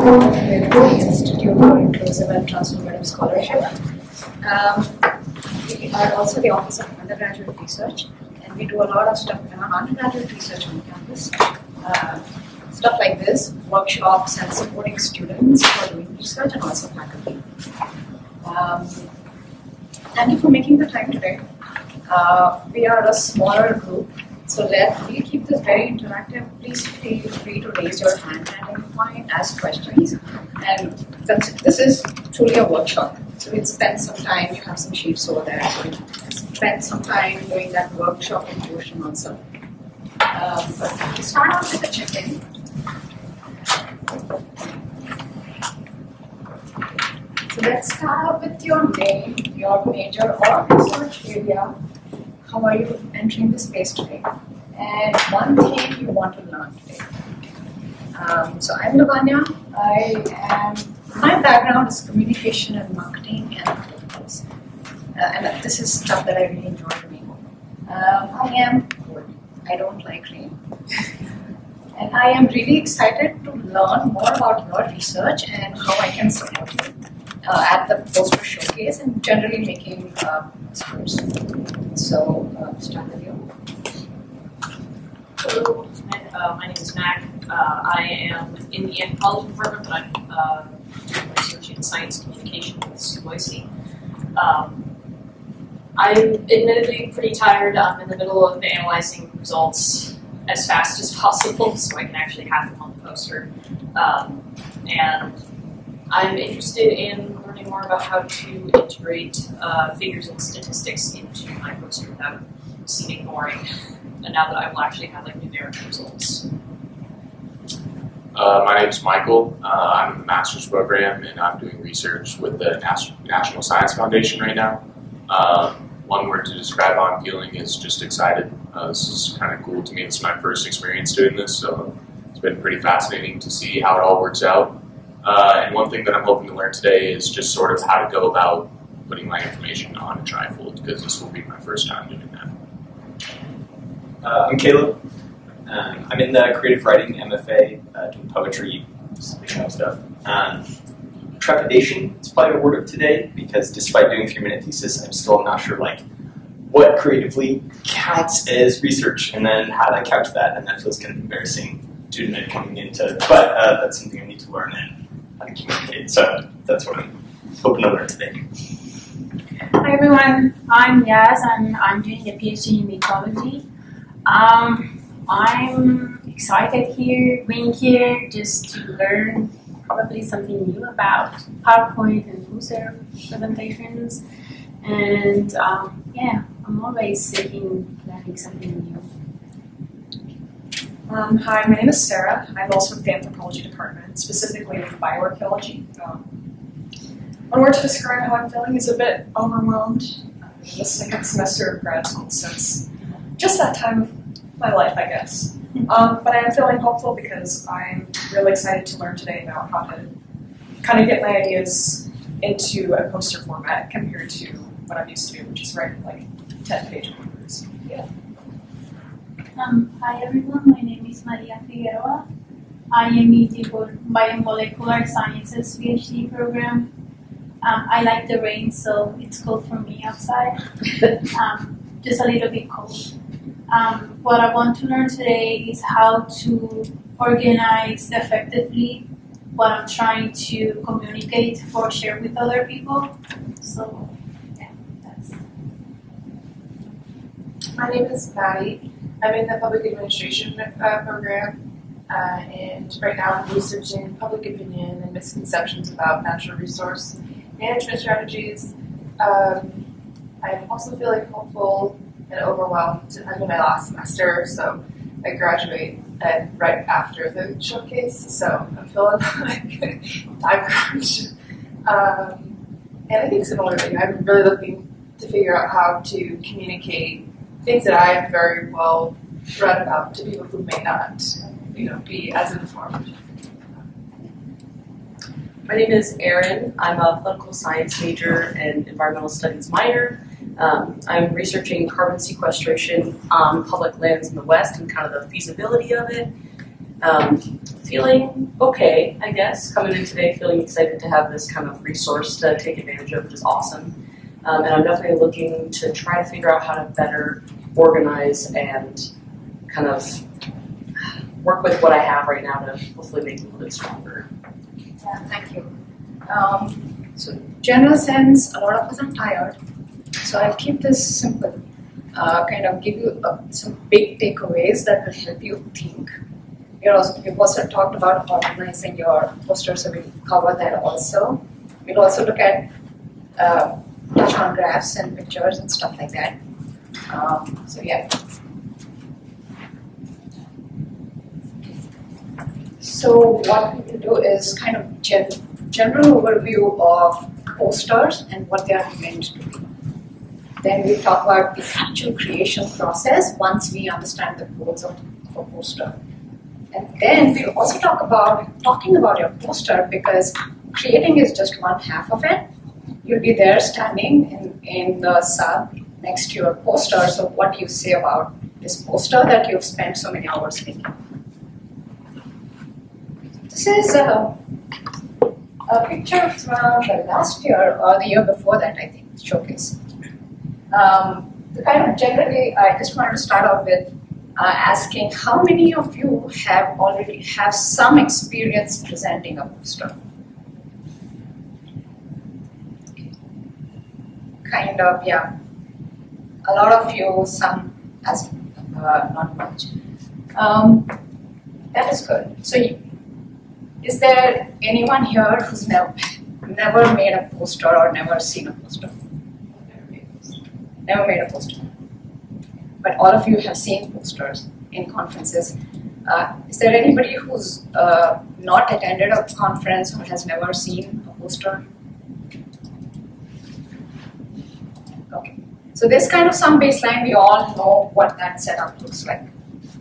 the Institute for Inclusive and Transformative Scholarship. Um, we are also the Office of Undergraduate Research, and we do a lot of stuff in our undergraduate research on campus. Uh, stuff like this, workshops and supporting students for doing research and also faculty. Um, thank you for making the time today. Uh, we are a smaller group, so let we keep this very interactive. Please feel free to raise your hand at any point, ask questions, and this is truly a workshop. So we'll spend some time. You have some sheets over there. So spend some time doing that workshop in portion also. Um, but start off with the check-in. So let's start off with your name, your major or research area. How are you entering the space today? And one thing you want to learn today. Um, so I'm Lavanya. I am, my background is communication and marketing and. Uh, and this is stuff that I really enjoy doing. Um, I am bored. I don't like rain. and I am really excited to learn more about your research and how I can support you uh, at the poster showcase and generally making uh, scores. So, uh, start with you. Hello, uh, my name is Mac. Uh, I am in the anthropology department, but I'm uh, doing research in science communication with SUBOISE. Um, I'm admittedly pretty tired. I'm in the middle of analyzing results as fast as possible so I can actually have them on the poster. Um, and I'm interested in more about how to integrate uh, figures and statistics into my poster without seeming boring. And now that I will actually have like numeric results. Uh, my name is Michael. Uh, I'm in the master's program and I'm doing research with the Nas- National Science Foundation right now. Um, one word to describe how I'm feeling is just excited. Uh, this is kind of cool to me. Is my first experience doing this, so it's been pretty fascinating to see how it all works out. Uh, and one thing that I'm hoping to learn today is just sort of how to go about putting my information on a trifold, because this will be my first time doing that. Uh, I'm Caleb. Um, I'm in the creative writing MFA, uh, doing poetry, stuff. Um, trepidation is probably a word of today because despite doing three minute thesis, I'm still not sure like what creatively counts as research and then how to couch that, and that feels kind of embarrassing to admit coming into. But uh, that's something I need to learn and communicate. So that's what I'm hoping to learn today. Hi everyone, I'm Yaz and I'm doing a PhD in ecology. Um, I'm excited here, being here, just to learn probably something new about PowerPoint and user presentations. And um, yeah, I'm always seeking learning something new. Um, hi, my name is Sarah. I'm also with the anthropology department, specifically with bioarchaeology. Um, one word to describe how I'm feeling is a bit overwhelmed. in the second semester of grad school, so it's just that time of my life, I guess. Um, but I am feeling hopeful because I'm really excited to learn today about how to kind of get my ideas into a poster format compared to what I'm used to which is writing like 10 page papers. Yeah. Um, hi everyone, my name is Maria Figueroa. I am in the Biomolecular Sciences PhD program. Um, I like the rain, so it's cold for me outside. um, just a little bit cold. Um, what I want to learn today is how to organize effectively what I'm trying to communicate or share with other people. So, yeah, that's. My name is Maddie. I'm in the public administration uh, program, uh, and right now I'm researching public opinion and misconceptions about natural resource management strategies. Um, I'm also feeling hopeful and overwhelmed. I'm in my last semester, so I graduate and right after the showcase, so I'm feeling like time crunch. Um, and I think similarly, I'm really looking to figure out how to communicate things that I am very well read about to people who may not, you know, be as informed. My name is Erin. I'm a political science major and environmental studies minor. Um, I'm researching carbon sequestration on public lands in the West and kind of the feasibility of it. Um, feeling okay, I guess, coming in today, feeling excited to have this kind of resource to take advantage of, which is awesome. Um, and I'm definitely looking to try to figure out how to better organize and kind of work with what I have right now to hopefully make it a little bit stronger. Yeah, thank you. Um, so, general sense, a lot of us are tired. So, I'll keep this simple. Uh, kind of give you uh, some big takeaways that will help you think. You're also, we've also talked about organizing your posters, so we'll cover that also. We'll also look at uh, touch on graphs and pictures and stuff like that. Um, so, yeah. So what we will do is kind of gen- general overview of posters and what they are meant to be. Then we talk about the actual creation process once we understand the goals of, of a poster. And then we'll also talk about talking about your poster because creating is just one half of it. You'll be there standing in, in the sub next to your poster. So what you say about this poster that you've spent so many hours making? This is a, a picture from the last year or the year before that, I think, showcase. Um, the kind of generally, I just wanted to start off with uh, asking how many of you have already have some experience presenting a poster? Kind of, yeah. A lot of you, some as uh, not much. Um, that is good. So you, is there anyone here who's never, never made a poster or never seen a poster? Never made a poster. But all of you have seen posters in conferences. Uh, is there anybody who's uh, not attended a conference or has never seen a poster? So this kind of some baseline. We all know what that setup looks like,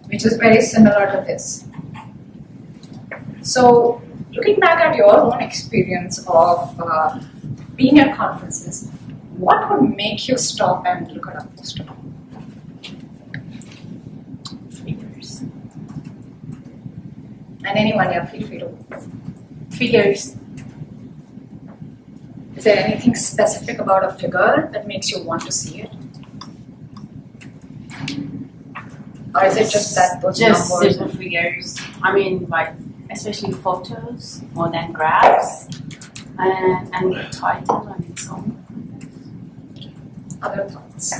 which is very similar to this. So, looking back at your own experience of uh, being at conferences, what would make you stop and look at a poster? Figures. And anyone, yeah, feel free to. Figures. Is there anything specific about a figure that makes you want to see it? Or is it just that those Just numbers? simple figures. I mean, like especially photos more than graphs, and and the title and its own. Other thoughts?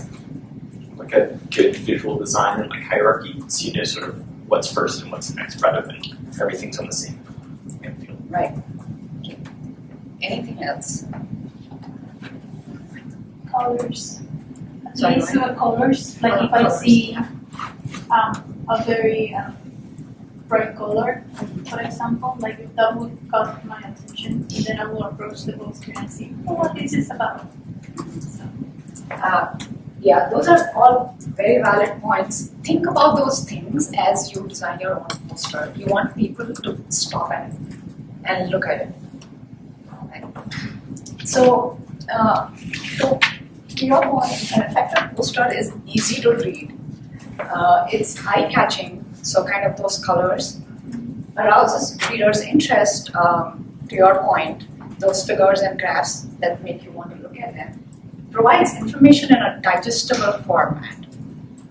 Like a good visual design and like hierarchy, so you know sort of what's first and what's next, rather than everything's on the same field. Right. Anything else? colors. I see are colors. Like if I see um, a very um, bright color, for example, like if that would caught my attention, and then I will approach the poster and see oh, what this is about. So, Uh, yeah, those are all very valid points. Think about those things as you design your own poster. You want people to stop at it and look at it. So, uh, so to your point, an effective poster is easy to read. Uh, it's eye-catching, so kind of those colors arouses readers' interest. Um, to your point, those figures and graphs that make you want to look at them provides information in a digestible format.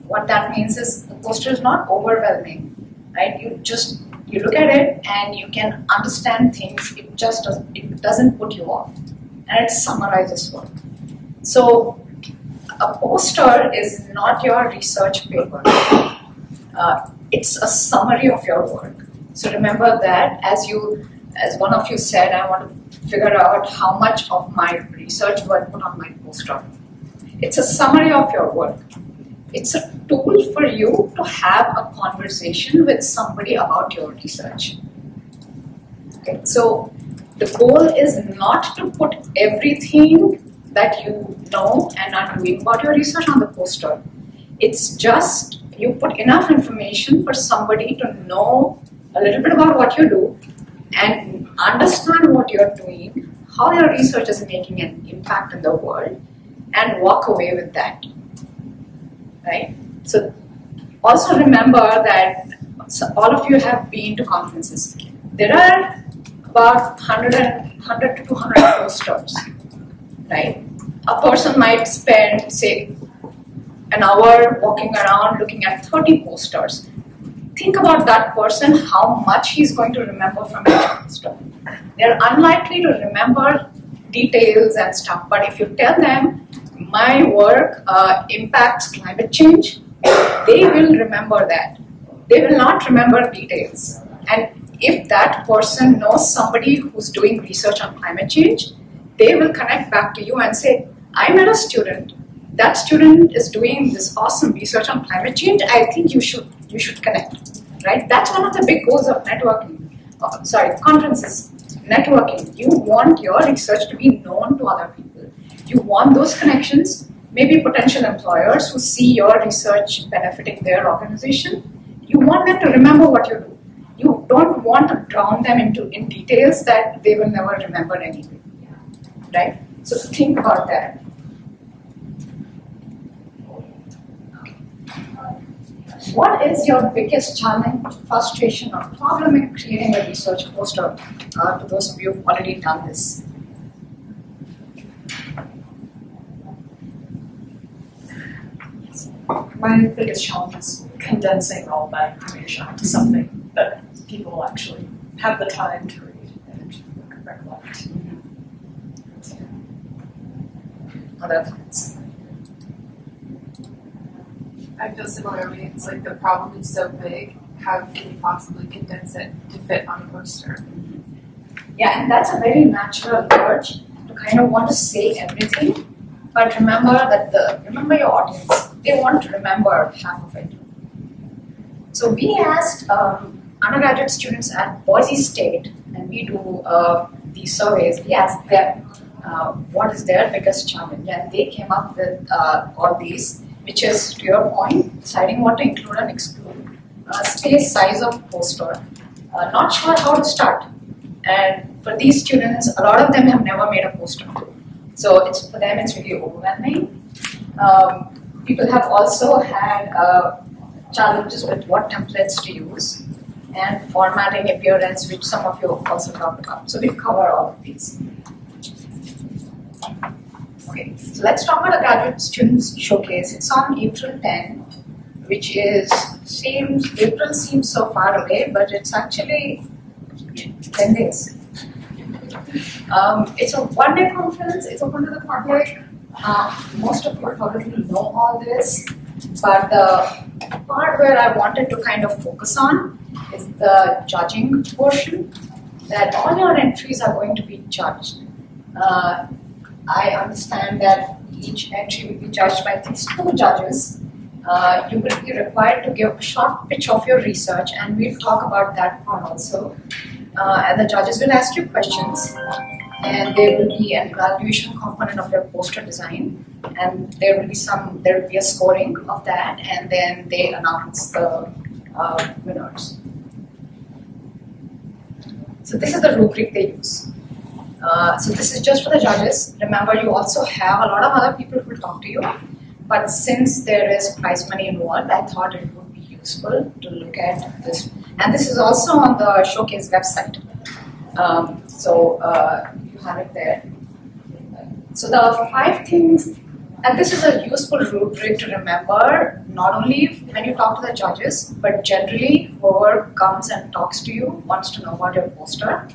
What that means is the poster is not overwhelming, right? You just you look at it and you can understand things. It just doesn't it doesn't put you off, and it summarizes work. So a poster is not your research paper. Uh, it's a summary of your work. So remember that as you, as one of you said, I want to figure out how much of my research I put on my poster. It's a summary of your work. It's a tool for you to have a conversation with somebody about your research. Okay, so the goal is not to put everything that you know and are doing about your research on the poster. It's just you put enough information for somebody to know a little bit about what you do and understand what you're doing, how your research is making an impact in the world, and walk away with that. Right? So also remember that all of you have been to conferences. There are about 100, and, 100 to 200 posters, right? A person might spend, say, an hour walking around looking at 30 posters. Think about that person, how much he's going to remember from each poster. They're unlikely to remember details and stuff, but if you tell them my work uh, impacts climate change, they will remember that. They will not remember details. And if that person knows somebody who's doing research on climate change, they will connect back to you and say, I met a student. That student is doing this awesome research on climate change. I think you should you should connect. Right? That's one of the big goals of networking. Oh, sorry, conferences. Networking. You want your research to be known to other people. You want those connections, maybe potential employers who see your research benefiting their organization. You want them to remember what you do. You don't want to drown them into in details that they will never remember anyway. Right? So think about that. What is your biggest challenge, frustration, or problem in creating a research poster? Uh, to those of you who've already done this. My biggest challenge is condensing all that information into something that people will actually have the time to read and recollect. Other thoughts? I feel similarly. It's like the problem is so big. How can you possibly condense it to fit on a poster? Yeah, and that's a very natural urge to kind of want to say everything. But remember that the remember your audience. They want to remember half of it. So we asked um, undergraduate students at Boise State, and we do uh, these surveys. We asked them uh, what is their biggest challenge, and they came up with uh, all these, which is to your point, deciding what to include and exclude, uh, space, size of poster, uh, not sure how to start. And for these students, a lot of them have never made a poster. So it's for them, it's really overwhelming. Um, people have also had uh, challenges with what templates to use and formatting appearance, which some of you also talked about. So we've covered all of these. Okay, so let's talk about a graduate students showcase. It's on April 10, which is seems April seems so far away, but it's actually 10 days. Um, it's a one-day conference. It's open to the public. Uh, most of you probably know all this, but the part where I wanted to kind of focus on is the judging portion. That all your entries are going to be judged. Uh, I understand that each entry will be judged by these two judges. Uh, you will be required to give a short pitch of your research, and we'll talk about that part also. Uh, and the judges will ask you questions, and there will be an evaluation component of your poster design, and there will be some, there will be a scoring of that, and then they announce the uh, winners. So this is the rubric they use. Uh, so this is just for the judges. Remember, you also have a lot of other people who will talk to you. But since there is prize money involved, I thought it would be useful to look at this. And this is also on the showcase website. Um, so uh, have there. So the five things, and this is a useful rubric to remember, not only when you talk to the judges, but generally whoever comes and talks to you wants to know about your poster.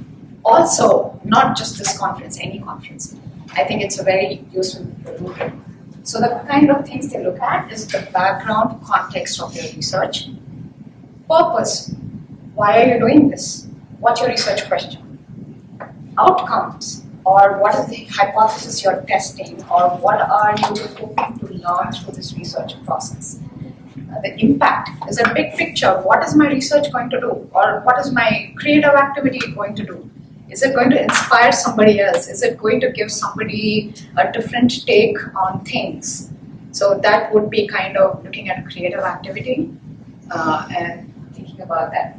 Also, not just this conference, any conference. I think it's a very useful rubric. So the kind of things they look at is the background context of your research. Purpose. Why are you doing this? What's your research question? Outcomes, or what is the hypothesis you're testing, or what are you hoping to learn through this research process? Uh, the impact is a big picture. What is my research going to do? Or what is my creative activity going to do? Is it going to inspire somebody else? Is it going to give somebody a different take on things? So that would be kind of looking at creative activity uh, and thinking about that.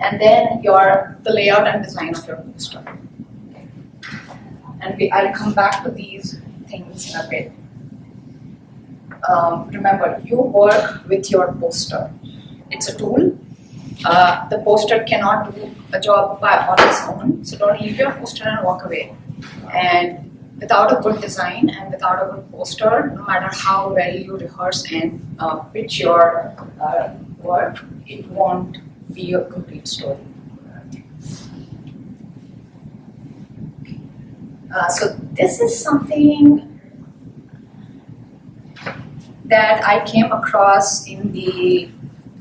And then your the layout and design of your poster. And we, I'll come back to these things in a bit. Um, remember, you work with your poster. It's a tool. Uh, the poster cannot do a job by on its own, so don't leave your poster and walk away. And without a good design and without a good poster, no matter how well you rehearse and uh, pitch your uh, work, it won't be a complete story. Uh, so this is something that I came across in the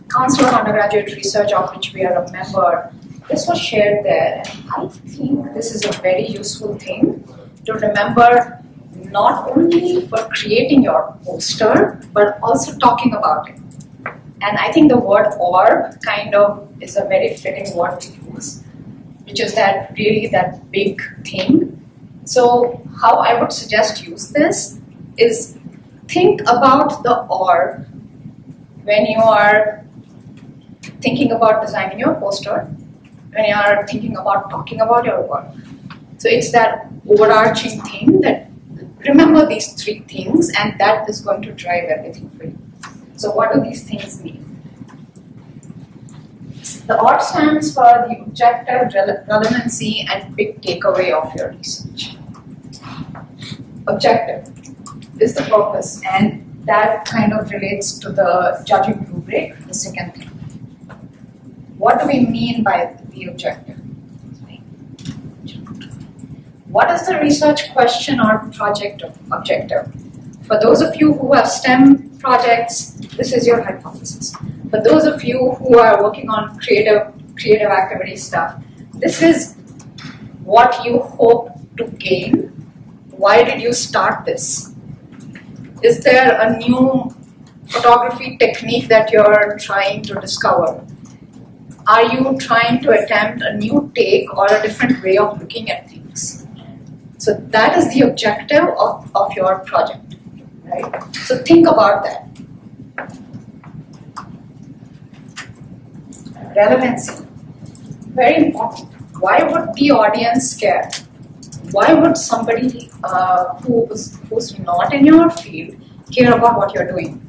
Council of Undergraduate Research of which we are a member. This was shared there, and I think this is a very useful thing to remember not only for creating your poster, but also talking about it. And I think the word orb kind of is a very fitting word to use, which is that really that big thing. So, how I would suggest use this is think about the orb when you are thinking about designing your poster, when you are thinking about talking about your work. So it's that overarching thing that remember these three things, and that is going to drive everything for you. So, what do these things mean? The ORB stands for the objective relevancy and big takeaway of your research. Objective is the purpose, and that kind of relates to the judging rubric, the second thing. What do we mean by the objective? What is the research question or project objective? For those of you who have STEM projects, this is your hypothesis. For those of you who are working on creative creative activity stuff, this is what you hope to gain. Why did you start this? Is there a new photography technique that you're trying to discover? Are you trying to attempt a new take or a different way of looking at things? So that is the objective of, of your project, right? So think about that. Relevancy, very important. Why would the audience care? Why would somebody uh, who's, not in your field care about what you're doing?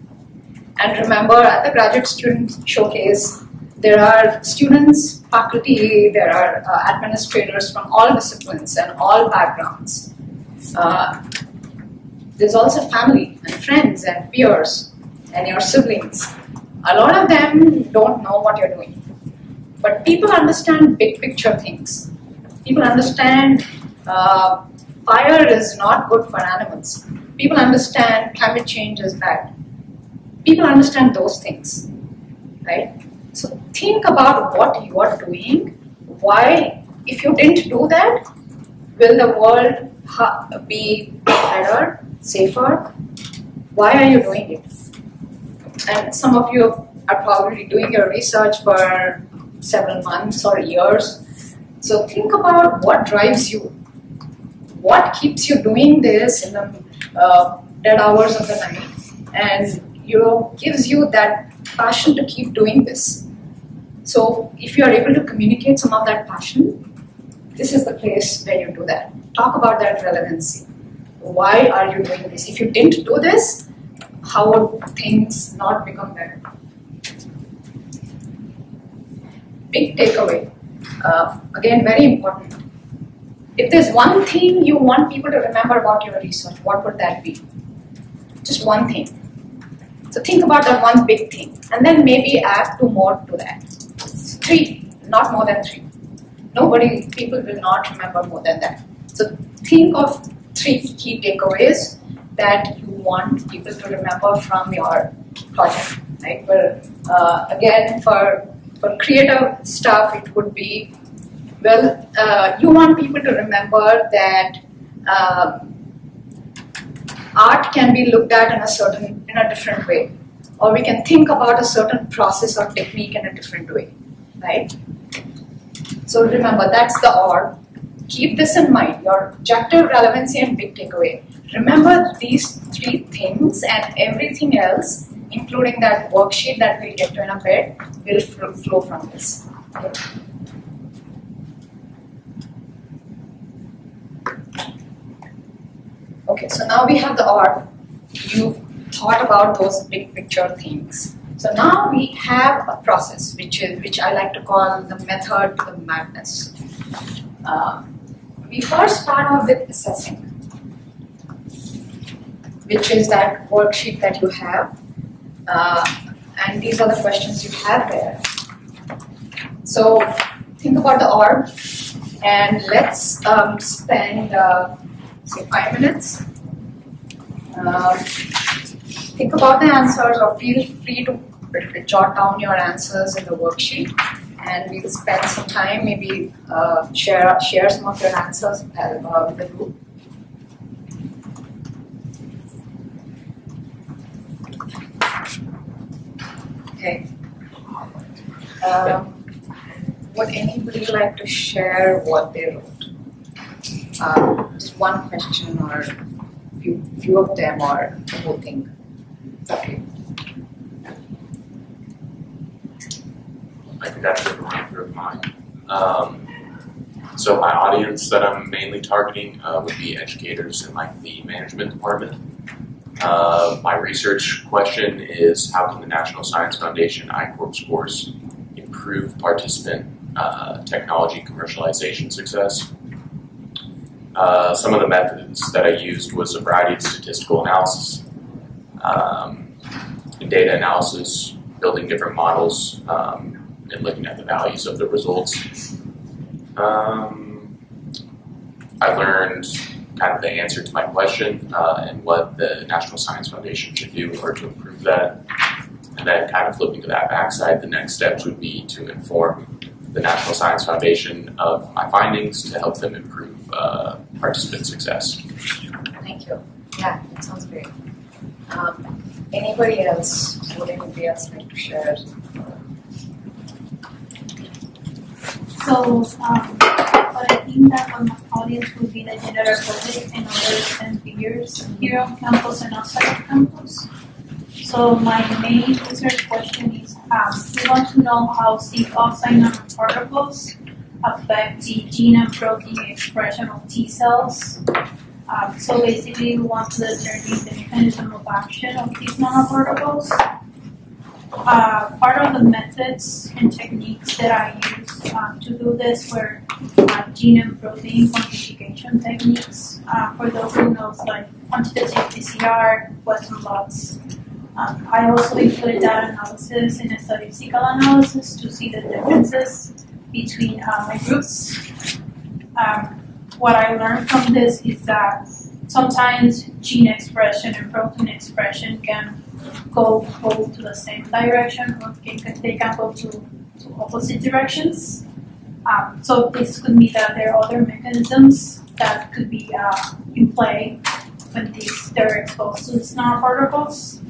And remember, at the graduate student showcase, there are students, faculty, there are uh, administrators from all disciplines and all backgrounds. Uh, there's also family and friends and peers and your siblings. A lot of them don't know what you're doing. But people understand big picture things. People understand uh, fire is not good for animals. People understand climate change is bad. People understand those things, right? So think about what you are doing. Why, if you didn't do that, will the world be better, safer? Why are you doing it? And some of you are probably doing your research for several months or years. So think about what drives you. What keeps you doing this in the uh, dead hours of the night, and you know gives you that passion to keep doing this. So if you are able to communicate some of that passion, this is the place where you do that. Talk about that relevancy. Why are you doing this? If you didn't do this, how would things not become better? Big takeaway. Uh, again, very important. If there's one thing you want people to remember about your research, what would that be? Just one thing. So think about that one big thing, and then maybe add two more to that. Three, not more than three. Nobody, people will not remember more than that. So think of three key takeaways that you want people to remember from your project. Right? Well, uh, again, for for creative stuff, it would be well, uh, you want people to remember that um, art can be looked at in a certain, in a different way, or we can think about a certain process or technique in a different way, right? So remember, that's the or. Keep this in mind: your objective, relevancy, and big takeaway. Remember these three things, and everything else, including that worksheet that we'll get to in a bit, will flow, from this. Okay. Okay, so now we have the or. You've thought about those big picture things. So now we have a process, which is which I like to call the method to the madness. Uh, we first start off with assessing, which is that worksheet that you have, uh, and these are the questions you have there. So think about the orb, and let's um, spend uh, say five minutes. Uh, think about the answers, or feel free to jot down your answers in the worksheet and we'll spend some time maybe uh, share share some of your answers uh, with the group. Okay. Um, would anybody like to share what they wrote? Uh, just one question or few few of them or the whole thing. Okay. I think I should run through mine. Um, so my audience that I'm mainly targeting uh, would be educators in like the management department. Uh, my research question is how can the National Science Foundation I-Corps course improve participant uh, technology commercialization success? Uh, some of the methods that I used was a variety of statistical analysis, um, data analysis, building different models, um, and looking at the values of the results. Um, I learned kind of the answer to my question uh, and what the National Science Foundation should do in order to improve that. And then kind of flipping to that backside, the next steps would be to inform the National Science Foundation of my findings to help them improve uh, participant success. Thank you. Yeah, that sounds great. Um, anybody else? Would anybody else like to share? So, um, think that my audience would be the general public and others and peers here on campus and outside campus. So my main research question is, um, we want to know how oxide nanoparticles affect the gene and protein expression of T cells. Um, so basically, we want to determine the mechanism of action of these nanoparticles. Uh, part of the methods and techniques that I used um, to do this were uh, and protein quantification techniques. Uh, for those who know, like quantitative PCR, Western blots. Um, I also included data analysis and statistical analysis to see the differences between uh, my groups. Um, what I learned from this is that sometimes gene expression and protein expression can go both to the same direction or can, they can go to, to opposite directions. Um, so this could mean that there are other mechanisms that could be uh, in play when these, they're exposed to these nanoparticles.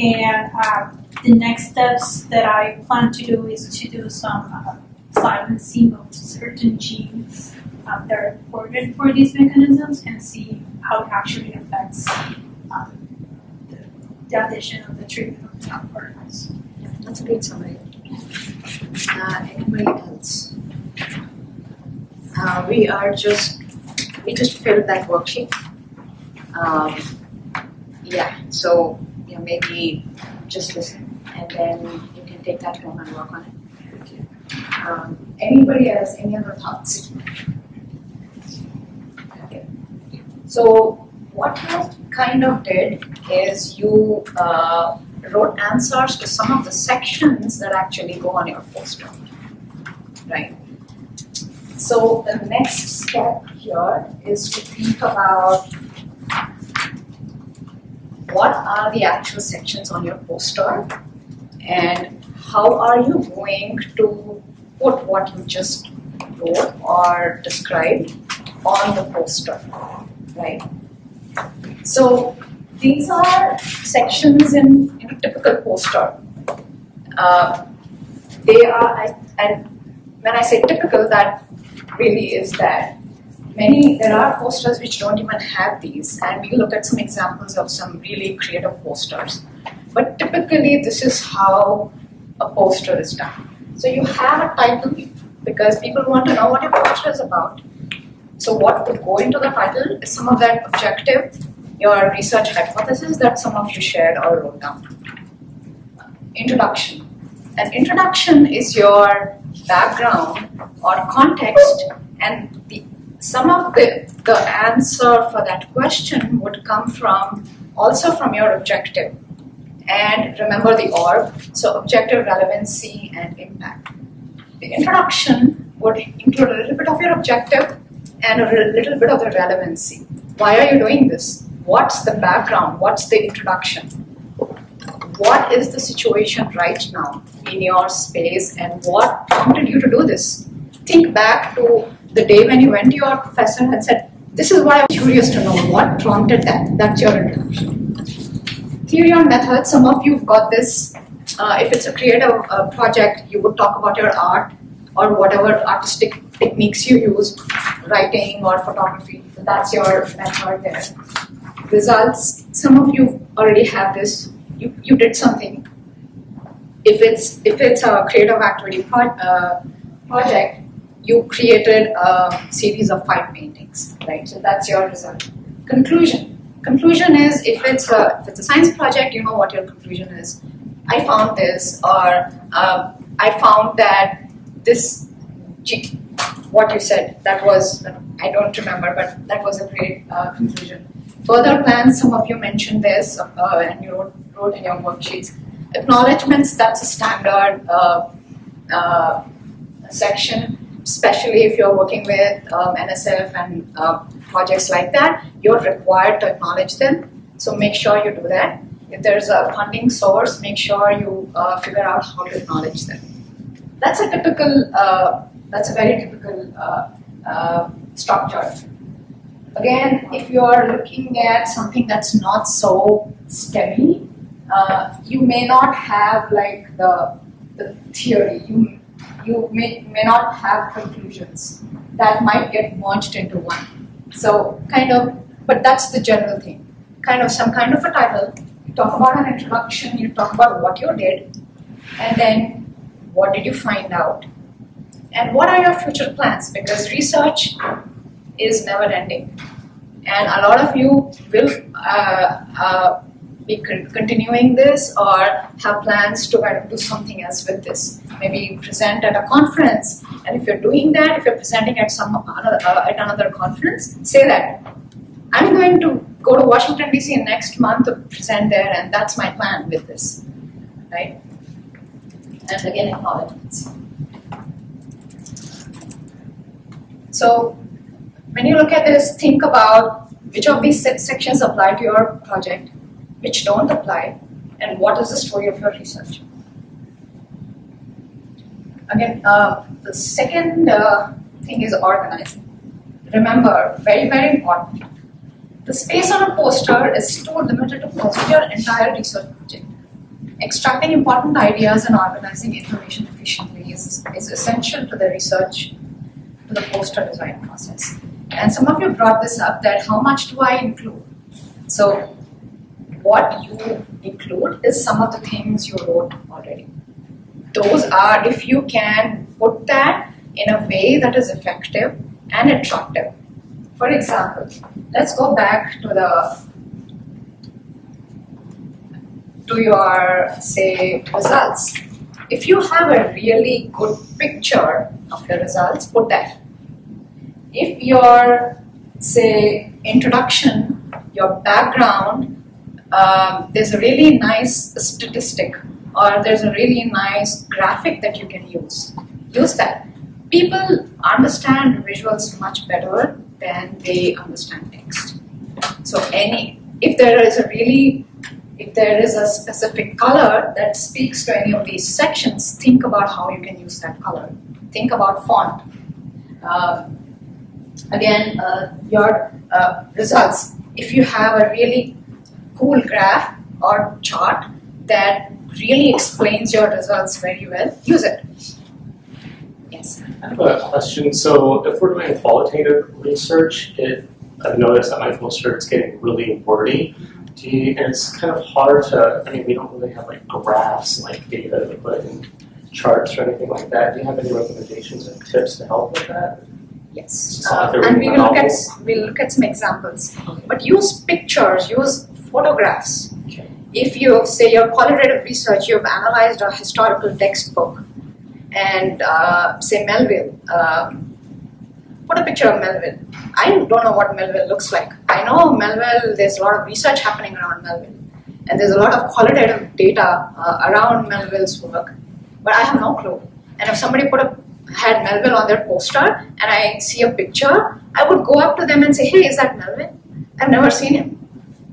And uh, the next steps that I plan to do is to do some uh, silencing of certain genes um, that are important for these mechanisms and see how it actually affects um, the addition of the treatment of top Yeah, that's a good summary. Uh, anybody else? Uh, we are just we just filled that worksheet. Um, yeah, so yeah, maybe just listen and then you can take that home and work on it. Um, anybody else? Any other thoughts? Okay. So what you kind of did is you uh, wrote answers to some of the sections that actually go on your poster, right? So the next step here is to think about what are the actual sections on your poster and how are you going to put what you just wrote or described on the poster, right? So these are sections in, in a typical poster. Uh, they are, and when I say typical, that really is that many there are posters which don't even have these, and we look at some examples of some really creative posters. But typically, this is how a poster is done. So you have a title because people want to know what your poster is about. So what would go into the title is some of that objective, your research hypothesis that some of you shared or wrote down. introduction. An introduction is your background or context, and the, some of the, the answer for that question would come from also from your objective. And remember the ORB, so objective, relevancy, and impact. The introduction would include a little bit of your objective and a little bit of the relevancy. Why are you doing this? What's the background? What's the introduction? What is the situation right now in your space and what prompted you to do this? Think back to the day when you went to your professor and said, This is why I'm curious to know what prompted that. That's your introduction. Theory on method, some of you've got this. Uh, if it's a creative uh, project, you would talk about your art or whatever artistic techniques you use, writing or photography. So that's your method there. Results, some of you already have this. You, you did something. If it's if it's a creative activity pro, uh, project, you created a series of five paintings, right? So that's your result. Conclusion. Conclusion is if it's a if it's a science project, you know what your conclusion is. I found this, or uh, I found that this what you said that was I don't remember, but that was a great uh, conclusion. Further plans, some of you mentioned this, uh, and you wrote, wrote in your worksheets. Acknowledgements, that's a standard uh, uh section, especially if you're working with um, NSF and uh, projects like that, you're required to acknowledge them. So make sure you do that. If there's a funding source, make sure you uh, figure out how to acknowledge them. That's a typical that's a very typical uh, uh, structure. Again, if you are looking at something that's not so STEMmy, uh, you may not have like the, the theory. You, you may, may not have conclusions that might get merged into one. So kind of, but that's the general thing. Kind of some kind of a title. You talk about an introduction. You talk about what you did, and then what did you find out, and what are your future plans? Because research is never ending. And a lot of you will uh, uh, be con- continuing this or have plans to kind of do something else with this. Maybe present at a conference and if you're doing that if you're presenting at some another, uh, at another conference say that i'm going to go to washington dc next month to present there and that's my plan with this right? And again acknowledgements So when you look at this, think about which of these sections apply to your project, which don't apply, and what is the story of your research. Again, uh, the second uh, thing is organizing. Remember, very, very important. The space on a poster is too limited to close your entire research project. Extracting important ideas and organizing information efficiently is, is essential to the research to the poster design process. And some of you brought this up that how much do I include? So what you include is some of the things you wrote already. Those are, if you can put that in a way that is effective and attractive. For example, let's go back to the to your say results. If you have a really good picture of your results, put that. If your, say, introduction, your background, um, there's a really nice statistic or there's a really nice graphic that you can use, use that. People understand visuals much better than they understand text. So any, if there is a really if there is a specific color that speaks to any of these sections, think about how you can use that color. Think about font. Uh, again, uh, your uh, results. If you have a really cool graph or chart that really explains your results very well, use it. Yes. I have a question. So, if we're doing qualitative research, it, I've noticed that my poster is getting really wordy you, and it's kind of hard to, I mean, we don't really have like graphs and like data to put in charts or anything like that. Do you have any recommendations or tips to help with that? Yes, uh, and we will look at we'll look at some examples. But use pictures, use photographs. Okay. if you say your qualitative research, you've analyzed a historical textbook, and uh, say Melville, um, put a picture of Melville. I don't know what Melville looks like. I know Melville. There's a lot of research happening around Melville, and there's a lot of qualitative data uh, around Melville's work, but I have no clue. And if somebody put a had Melville on their poster, and I see a picture, I would go up to them and say, "Hey, is that Melville? I've never seen him."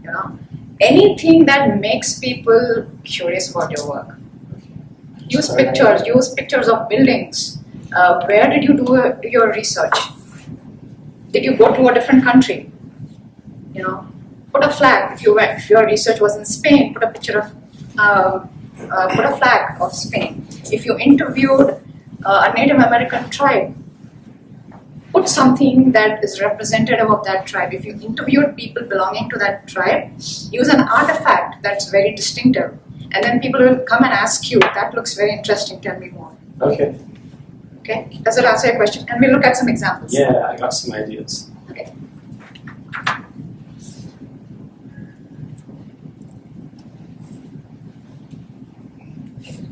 You know, anything that makes people curious about your work. Use pictures. Use pictures of buildings. Uh, where did you do uh, your research? Did you go to a different country? You know, put a flag. If you went, if your research was in Spain, put a picture of, uh, uh, put a flag of Spain. If you interviewed uh, a Native American tribe, put something that is representative of that tribe. If you interviewed people belonging to that tribe, use an artifact that's very distinctive, and then people will come and ask you, "That looks very interesting. Tell me more." Okay. Okay, does it answer your question? And we'll look at some examples. Yeah, I got some ideas. Okay.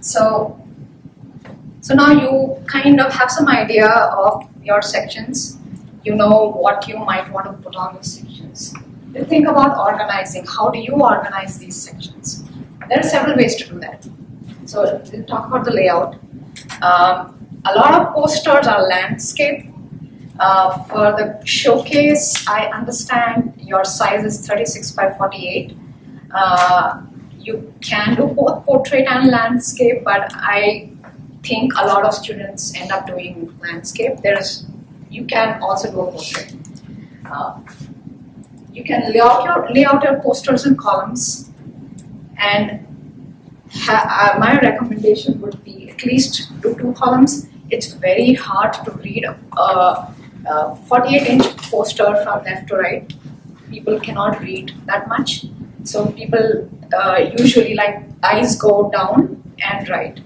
So, so now you kind of have some idea of your sections. You know what you might want to put on your sections. Then think about organizing. How do you organize these sections? There are several ways to do that. So we'll talk about the layout. Um, a lot of posters are landscape. Uh, for the showcase, I understand your size is 36 by 48. Uh, you can do both portrait and landscape, but I think a lot of students end up doing landscape. There's, you can also do a portrait. Uh, you can lay out your lay out your posters and columns, and uh, my recommendation would be at least do two columns. It's very hard to read a, a, a 48 inch poster from left to right. People cannot read that much, so people uh, usually like eyes go down and right.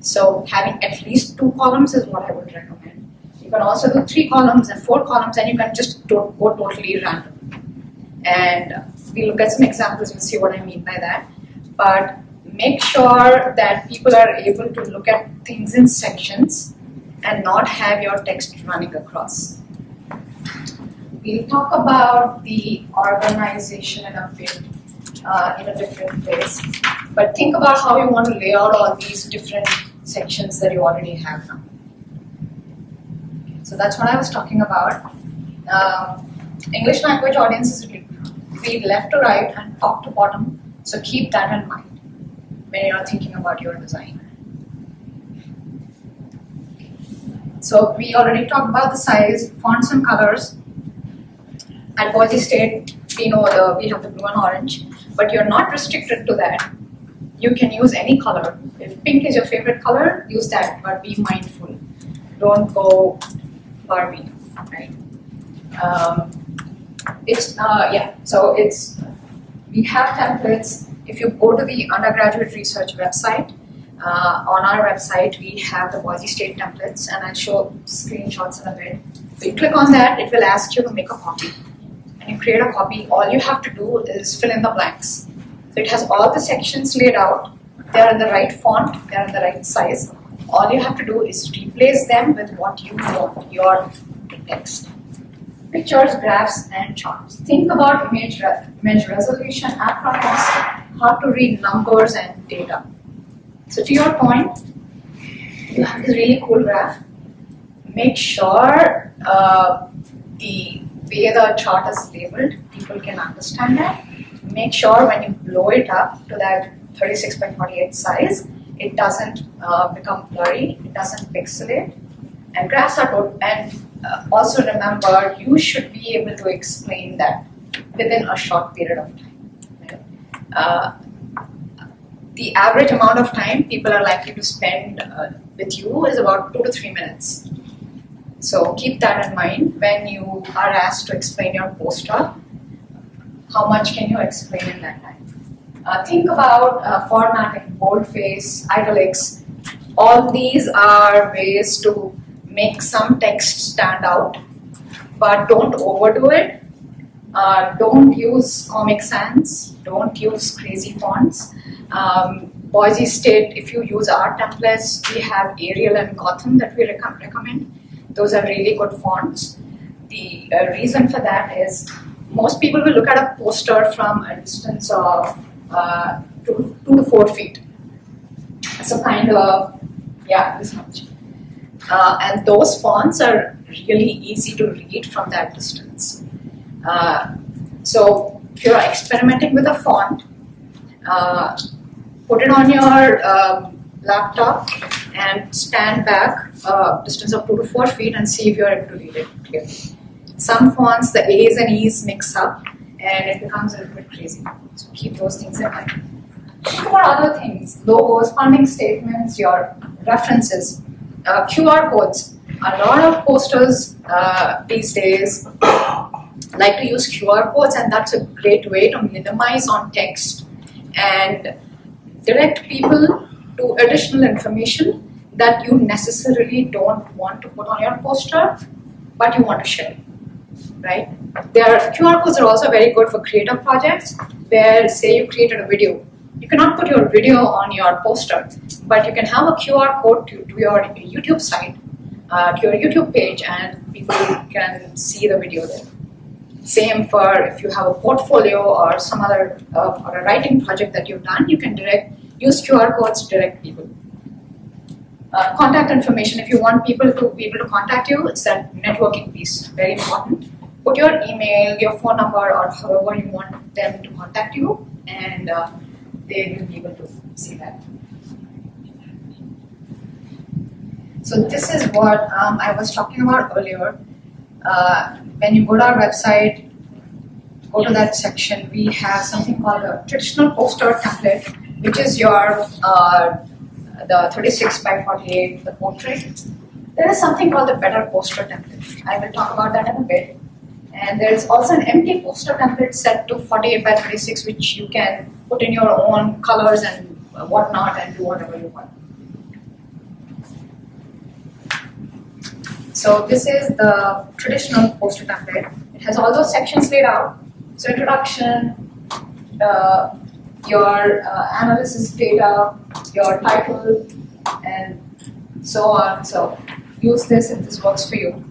So having at least two columns is what I would recommend. You can also do three columns and four columns, and you can just go totally random. And we'll look at some examples and see what I mean by that. But make sure that people are able to look at things in sections and not have your text running across. We'll talk about the organization in a bit, uh, in a different place. But think about how you want to lay out all these different sections that you already have now. So that's what I was talking about. Um, English language audiences read left to right and top to bottom, so keep that in mind when you're thinking about your design. So we already talked about the size, fonts and colors. At Boise State, we know the we have the blue and orange, but you're not restricted to that. You can use any color. If pink is your favorite color, use that, but be mindful. Don't go Barbie, right? Um, it's uh, yeah. So it's we have templates. If you go to the undergraduate research website, uh, on our website we have the Boise State templates, and I'll show screenshots in a bit. So you click on that, it will ask you to make a copy, and you create a copy. All you have to do is fill in the blanks. So it has all the sections laid out. They are in the right font. They are in the right size. All you have to do is replace them with what you want your text pictures, graphs, and charts. Think about image, re- image resolution, acronyms, how to read numbers and data. So to your point, you have this really cool graph. Make sure uh, the way the chart is labeled, people can understand that. Make sure when you blow it up to that 36 by 48 size, it doesn't uh, become blurry, it doesn't pixelate. And graphs are tot- and uh, also remember you should be able to explain that within a short period of time. Uh, the average amount of time people are likely to spend uh, with you is about two to three minutes. So keep that in mind when you are asked to explain your poster. How much can you explain in that time? Uh, think about uh, formatting, boldface, italics. All these are ways to make some text stand out, but don't overdo it. Uh, don't use Comic Sans. Don't use crazy fonts. Um, Boise State, if you use our templates, we have Arial and Gotham that we rec- recommend. Those are really good fonts. The uh, reason for that is most people will look at a poster from a distance of uh, two, two to four feet. So kind of, yeah, this much. Uh, and those fonts are really easy to read from that distance. Uh, so if you're experimenting with a font, uh, put it on your um, laptop and stand back a distance of two to four feet and see if you're able to read it. Some fonts, the A's and E's mix up and it becomes a little bit crazy. So keep those things in mind. Think about other things, logos, funding statements, your references, uh, QR codes. A lot of posters uh, these days like to use QR codes, and that's a great way to minimize on text and direct people to additional information that you necessarily don't want to put on your poster, but you want to share. Right? Their QR codes are also very good for creative projects where, say, you created a video. You cannot put your video on your poster, but you can have a QR code to, to your YouTube site, uh, to your YouTube page, and people can see the video there. Same for if you have a portfolio or some other uh, or a writing project that you've done, you can direct use QR codes to direct people. Uh, contact information. If you want people to be able to contact you, it's that networking piece very important. Put your email, your phone number, or however you want them to contact you, and uh, they will be able to see that. So this is what um, I was talking about earlier. Uh, when you go to our website, go to that section, we have something called a traditional poster template, which is your uh, the 36 by 48, the portrait. There is something called the better poster template. I will talk about that in a bit. And there is also an empty poster template set to 48 by 36, which you can put in your own colors and whatnot and do whatever you want. So this is the traditional poster template. It has all those sections laid out. So introduction, uh, your uh, analysis data, your title, and so on. So use this if this works for you.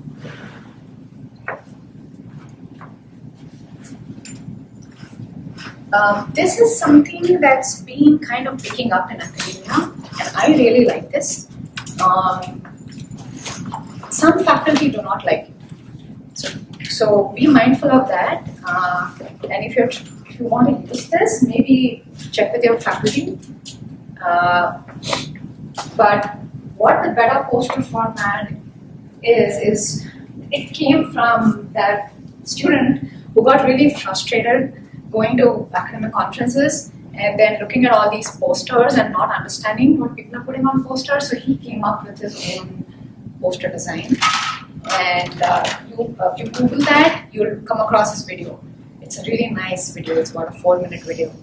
Um, this is something that's been kind of picking up in academia, and I really like this. Um, some faculty do not like it. So, so be mindful of that. Uh, and if you're if you want to use this, maybe check with your faculty. Uh, but what the better poster format is is it came from that student who got really frustrated going to academic conferences and then looking at all these posters and not understanding what people are putting on posters. So he came up with his own poster design. And uh, you, uh, you Google that, you'll come across this video. It's a really nice video. It's about a four-minute video.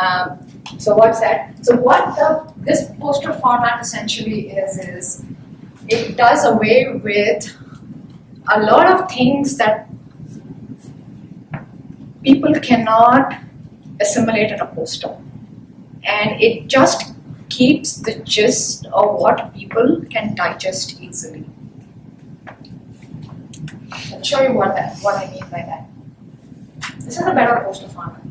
Um, so what's that? So what the, this poster format essentially is is it does away with a lot of things that people cannot assimilate in a poster, and it just keeps the gist of what people can digest easily. I'll show you what that what I mean by that. This is a better poster format.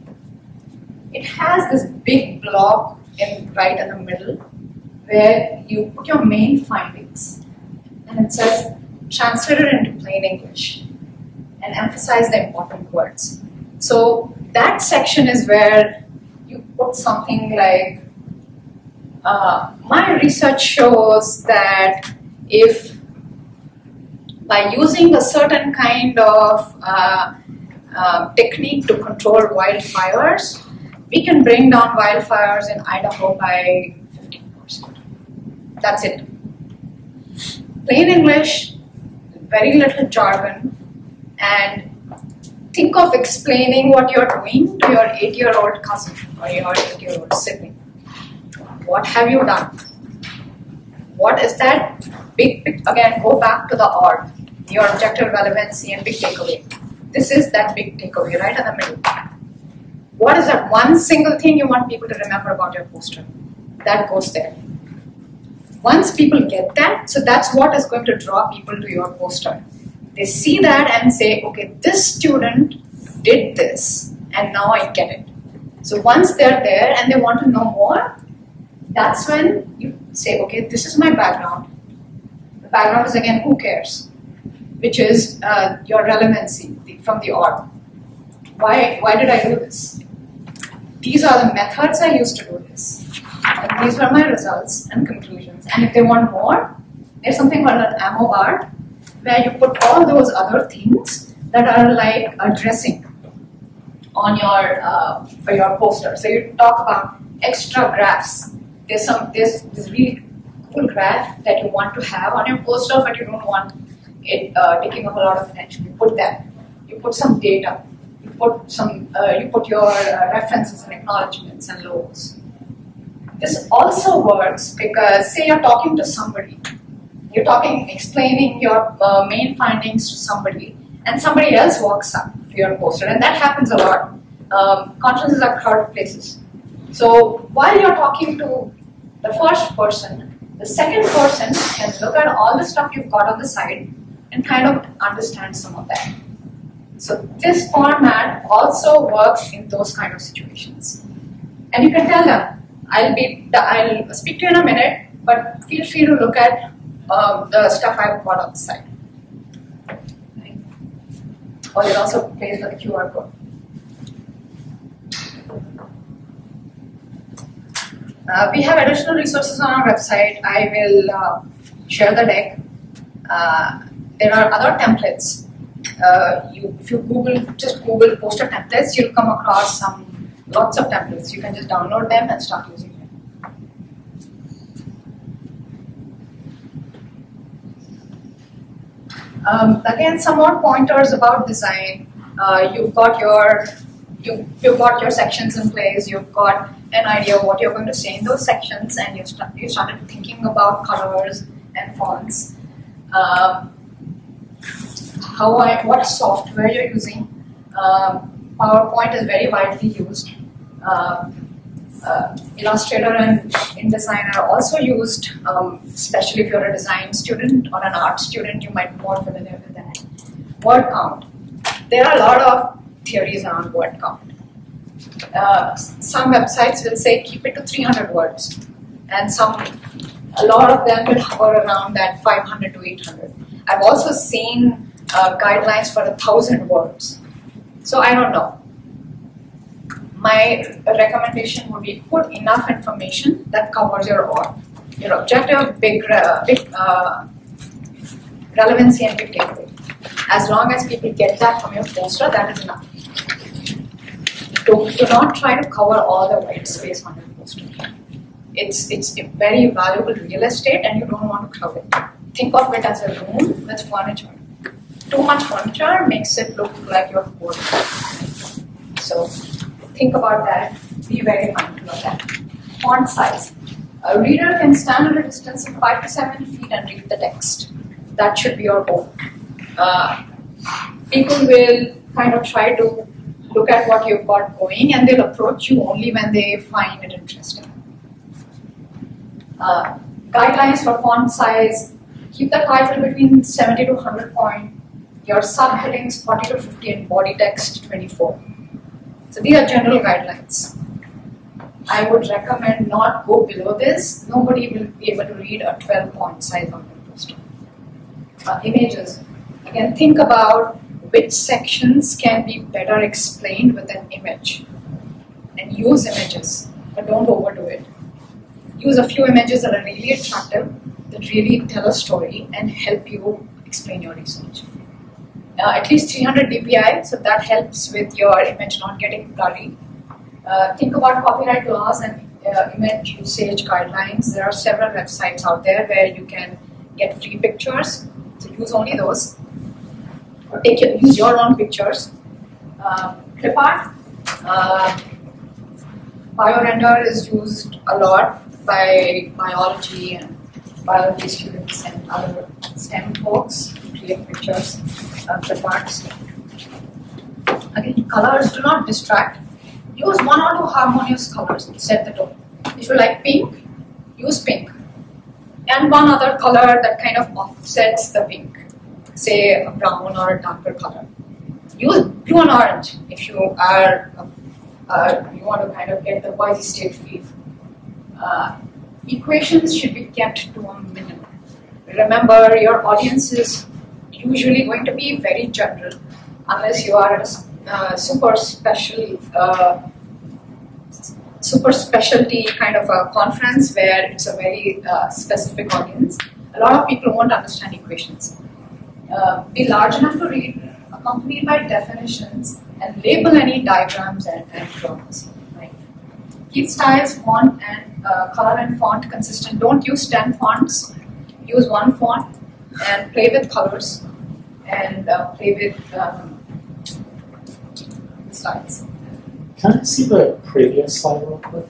It has this big block in right in the middle where you put your main findings and it says translate it into plain English and emphasize the important words. So that section is where you put something like uh, my research shows that if by using a certain kind of uh, uh, technique to control wildfires, we can bring down wildfires in Idaho by 15%. That's it. Plain English, very little jargon, and think of explaining what you're doing to your eight year old cousin or your eight year old sibling. What have you done? What is that big, big again, go back to the ORB, your objective relevancy and big takeaway. this is that big takeaway right in the middle. What is that one single thing you want people to remember about your poster? That goes there. Once people get that, so that's what is going to draw people to your poster. They see that and say, okay, this student did this, and now I get it. So once they're there and they want to know more, that's when you say, okay, this is my background. The background is again, who cares? Which is uh, your relevancy from the ORB. Why, why did I do this? These are the methods I used to do this. And these were my results and conclusions. And if they want more, there's something called an ammo bar where you put all those other things that are like a dressing on your uh, for your poster. So you talk about extra graphs. There's some there's this really cool graph that you want to have on your poster, but you don't want it uh, taking up a lot of attention. You put that. You put some data. You put some. Uh, you put your uh, references and acknowledgements and logos. This also works because say you're talking to somebody. You're talking, explaining your uh, main findings to somebody, and somebody else walks up to your poster, and that happens a lot. Um, conferences are crowded places. So while you're talking to the first person, the second person can look at all the stuff you've got on the side and kind of understand some of that. So this format also works in those kind of situations. And you can tell them, I'll be, I'll speak to you in a minute, but feel free to look at um, the stuff I've got on the side. Or it also plays the QR code. Uh, we have additional resources on our website. I will uh, share the deck. Uh, there are other templates. Uh, you, if you Google, just Google poster templates, you'll come across some lots of templates. You can just download them and start using them. Um, again, some more pointers about design. Uh, you've got your you, you've got your sections in place. You've got an idea of what you're going to say in those sections, and you've, you started thinking about colors and fonts. Um, how I, what software you're using. Um, PowerPoint is very widely used. Um, uh, Illustrator and InDesign are also used, um, especially if you're a design student or an art student, you might be more familiar with that. Word count. There are a lot of theories around word count. Uh, some websites will say keep it to 300 words, and some, a lot of them will hover around that 500 to 800. I've also seen uh, guidelines for a thousand words. So I don't know my recommendation would be put enough information that covers your ORB, your objective, big, uh, big uh, relevancy, and big takeaway. As long as people get that from your poster, that is enough. Do, do not try to cover all the white space on your poster. It's it's a very valuable real estate, and you don't want to crowd it. Think of it as a room with furniture. Too much furniture makes it look like you're bored. So think about that. Be very mindful of that. Font size. A reader can stand at a distance of 5 to 7 feet and read the text. That should be your goal. Uh, people will kind of try to look at what you've got going and they'll approach you only when they find it interesting. Uh, guidelines for font size keep the title between 70 to 100 point, your subheadings 40 to 50, and body text 24. So these are general guidelines. I would recommend not go below this. Nobody will be able to read a 12 point size on your poster. Uh, images. Again, think about which sections can be better explained with an image. And use images, but don't overdo it. Use a few images that are really attractive, that really tell a story and help you explain your research uh, at least 300 dpi, so that helps with your image not getting blurry. Uh, think about copyright laws and uh, image usage guidelines. There are several websites out there where you can get free pictures, so use only those. Or take your, use your own pictures. Uh, clipart. Uh, BioRender is used a lot by biology and biology students and other STEM folks to create pictures of the parts. Again, colors do not distract. Use one or two harmonious colors to set the tone. If you like pink, use pink. And one other color that kind of offsets the pink, say a brown or a darker color. Use blue and orange if you are uh, you want to kind of get the Boise State feel. Uh, equations should be kept to a minimum. Remember, your audience is usually going to be very general, unless you are a uh, super special, uh, super specialty kind of a conference where it's a very uh, specific audience. A lot of people won't understand equations. Uh, be large enough to read, accompanied by definitions, and label any diagrams and, and. Right? Keep styles, font, and uh, color and font consistent. Don't use 10 fonts. Use one font and play with colors and uh, play with um, styles. Can I see the previous slide real quick?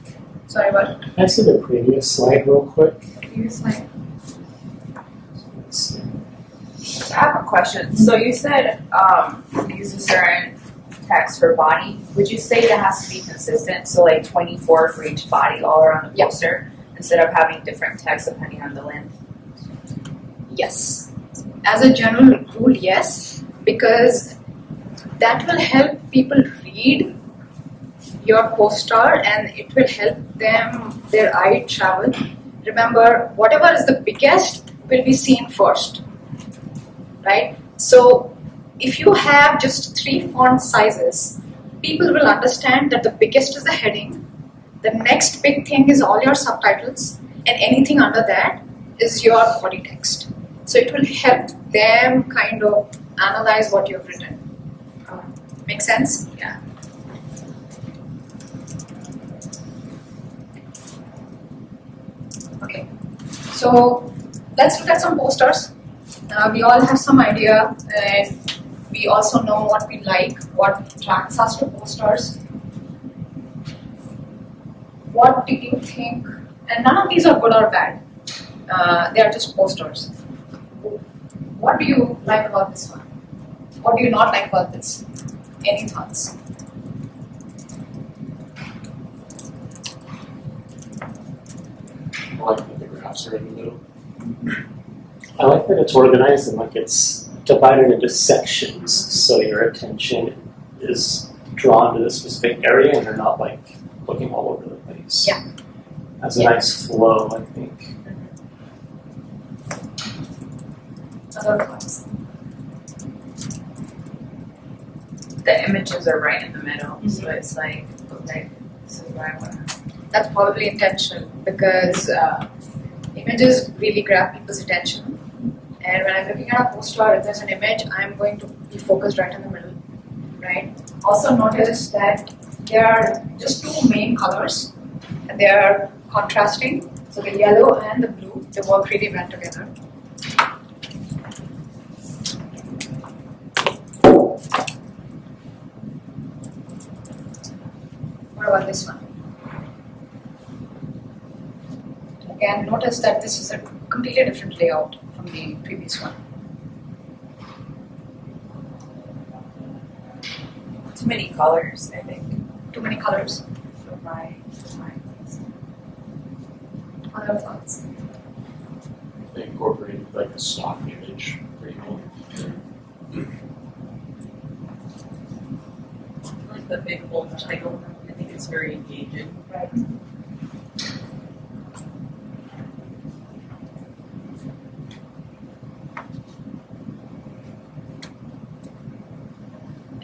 Sorry, what? Can I see the previous slide real quick? Previous slide. Let's see. So I have a question. So you said um, use a certain text for body. Would you say that has to be consistent? So like 24 for each body all around the Yeah. poster instead of having different text depending on the length? Yes. As a general rule, yes, because that will help people read your poster and it will help them, their eye travel. Remember, whatever is the biggest will be seen first, right? So, if you have just three font sizes, people will understand that the biggest is the heading, the next big thing is all your subtitles, and anything under that is your body text. So it will help them kind of analyze what you've written. Um, make sense? Yeah. Okay. So let's look at some posters. Uh, we all have some idea, and we also know what we like, what attracts us to posters. What do you think? And none of these are good or bad. Uh, they are just posters. What do you like about this one? What do you not like about this? Any thoughts? I like the graphs are in the middle. I like that it's organized and like it's divided into sections, so your attention is drawn to the specific area and you're not like looking all over the place. Yeah. Has a Yeah. nice flow, I think. Other? The images are right in the middle, so it's like, okay, this is where I want. That's probably intentional because uh, images really grab people's attention. And when I'm looking at a poster, if there's an image, I'm going to be focused right in the middle, right? Also notice that there are just two main colors, and they are contrasting. So the yellow and the blue, they work really well together. What about this one? Again, notice that this is a completely different layout from the previous one. Too many colors, I think, Too many colors. for my, for my. Other thoughts? They incorporated like a stock image pretty well. I like the big bold title. I think it's very engaging. Right.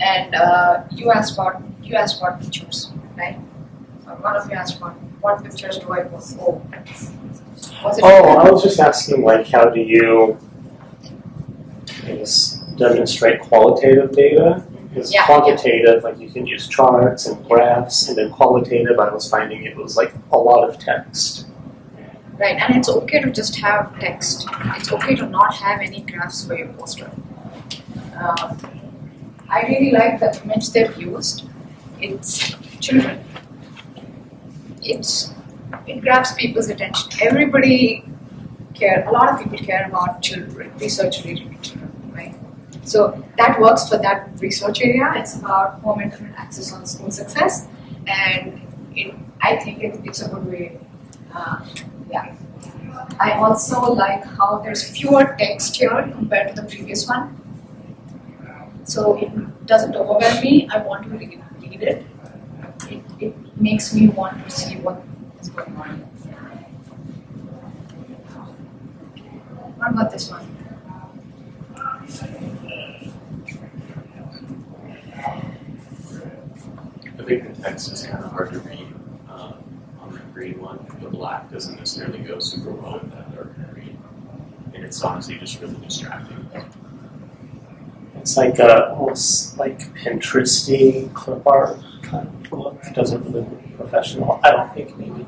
And uh, you asked about you asked about pictures, right? So one of you asked about what pictures do I post? Oh? Oh, I was just asking, like, how do you, I guess, demonstrate qualitative data? Because Yeah, quantitative, like, you can use charts and graphs, and then qualitative, I was finding it was like a lot of text. Right, and it's okay to just have text. It's okay to not have any graphs for your poster. Um, I really like the image they've used. It's children. It's it grabs people's attention. Everybody care. A lot of people care about children, research related children, right? So that works for that research area. It's about home internet access on school success, and it, I think it, it's a good way. Uh, yeah. I also like how there's fewer text here compared to the previous one. So it doesn't overwhelm me. I want to read, it. it. It makes me want to see what is going on. What about this one? I think the text is kind of hard to read um, on the green one. The black doesn't necessarily go super well with that darker green. And it's honestly just really distracting. It's like a almost like Pinteresty clip art kind of look. It Doesn't really look professional. I don't think maybe.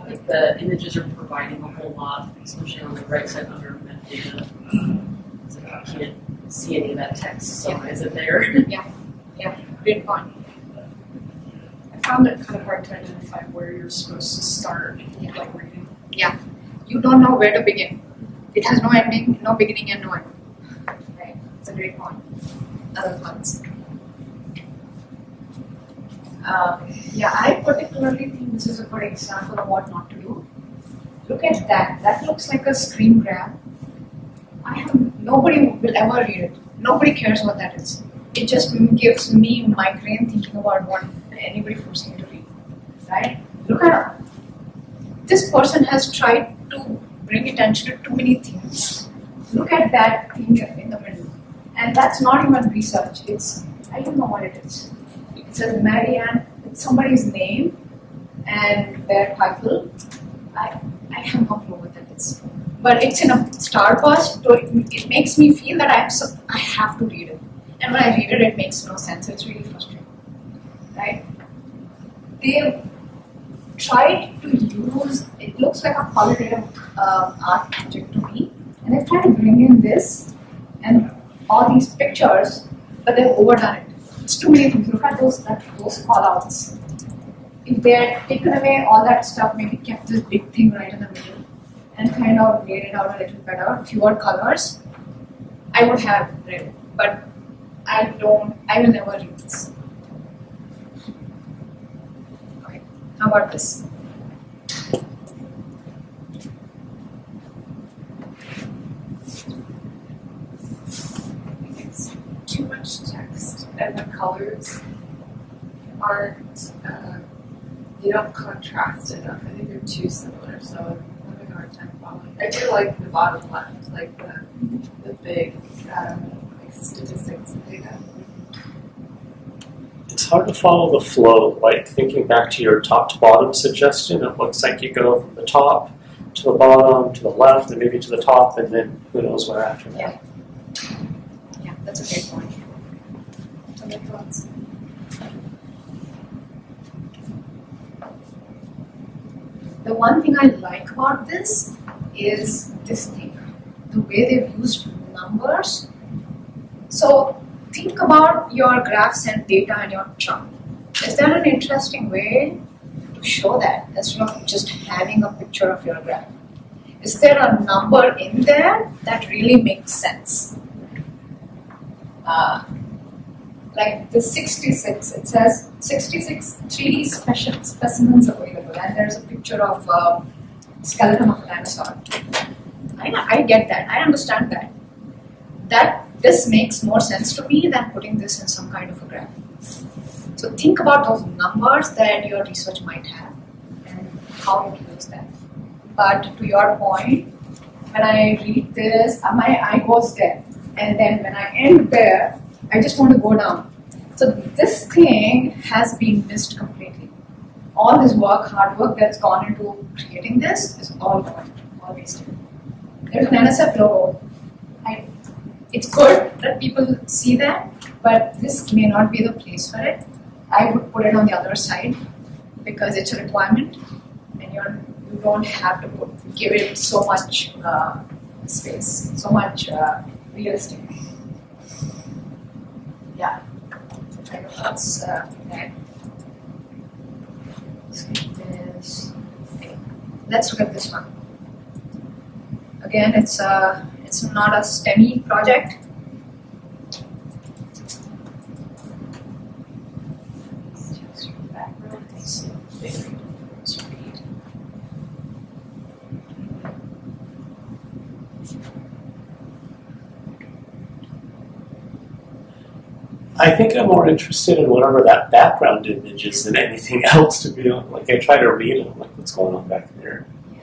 I think the images are providing a whole lot, especially on the right side under metadata. So I can't see any of that text, so is it there? Great point. I found it kind of hard to identify where you're supposed to start, like reading. You don't know where to begin. It has no ending, no beginning, and no end. Right? It's a great point. Other thoughts? Um, yeah, I particularly think this is a good example of what not to do. Look at that. That looks like a screen grab. I have nobody will ever read it. Nobody cares what that is. It just gives me migraine thinking about what anybody forcing me to read. Right? Look at this person has tried to bring attention to too many things. Look at that thing in the middle. And that's not even research. It's I don't know what it is. It says Marianne, it's somebody's name and their title. I I have no clue what that is. But it's in a starburst, so it, it makes me feel that I'm so, I have to read it. And when I read it, it makes no sense. It's really frustrating, right? They tried to use. It looks like a qualitative uh, art project to me, and they've tried to bring in this and all these pictures, but they've overdone it. It's too many things. Look at those that, those callouts. If they had taken away all that stuff, maybe kept this big thing right in the middle, and kind of made it out a little better, fewer colors, I would have read. But I don't. I will never read this. Okay. How about this? It's too much text, and the colors aren't, uh, they don't contrast enough. I think they're too similar, so I'm having a hard time following. I do like the bottom left, like the, the big um, like statistics data. It's hard to follow the flow. Like thinking back to your top to bottom suggestion, it looks like you go from the top to the bottom to the left, and maybe to the top, and then who knows where after that. Yeah, yeah that's a great point. The one thing I like about this is this thing, the way they've used numbers. So think about your graphs and data and your chart. Is there an interesting way to show that instead of just having a picture of your graph? Is there a number in there that really makes sense? Uh, like the 66, it says 66 3D speci- specimens available, and there's a picture of a skeleton of a dinosaur. I, I get that, I understand that. That this makes more sense to me than putting this in some kind of a graph. So think about those numbers that your research might have and how you use them. But to your point, when I read this, uh, my eye goes there, and then when I end there, I just want to go down. So this thing has been missed completely. All this work, hard work that's gone into creating this is all gone, all wasted. There's an NSF logo. It's good that people see that, but this may not be the place for it. I would put it on the other side because it's a requirement, and you're you don't have to put, give it so much uh, space, so much uh, realistic. Yeah. I know that's uh. Let's look at this one. Again, it's a it's not a STEMI project. I think I'm more interested in whatever that background image is than anything else, to be honest. Like, I try to read it, I'm like, what's going on back there? Yeah.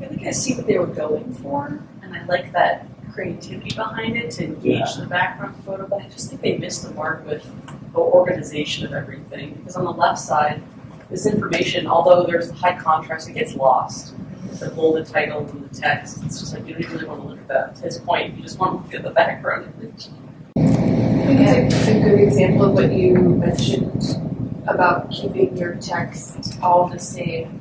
I think I see what they were going for, and I like that creativity behind it to engage Yeah. the background photo, but I just think they missed the mark with the organization of everything. Because on the left side, this information, although there's high contrast, it gets lost. The bolded title and the text, it's just like you don't really want to look at that. To his point, you just want to look at the background image. I think it's a, a good example of what you mentioned about keeping your text all the same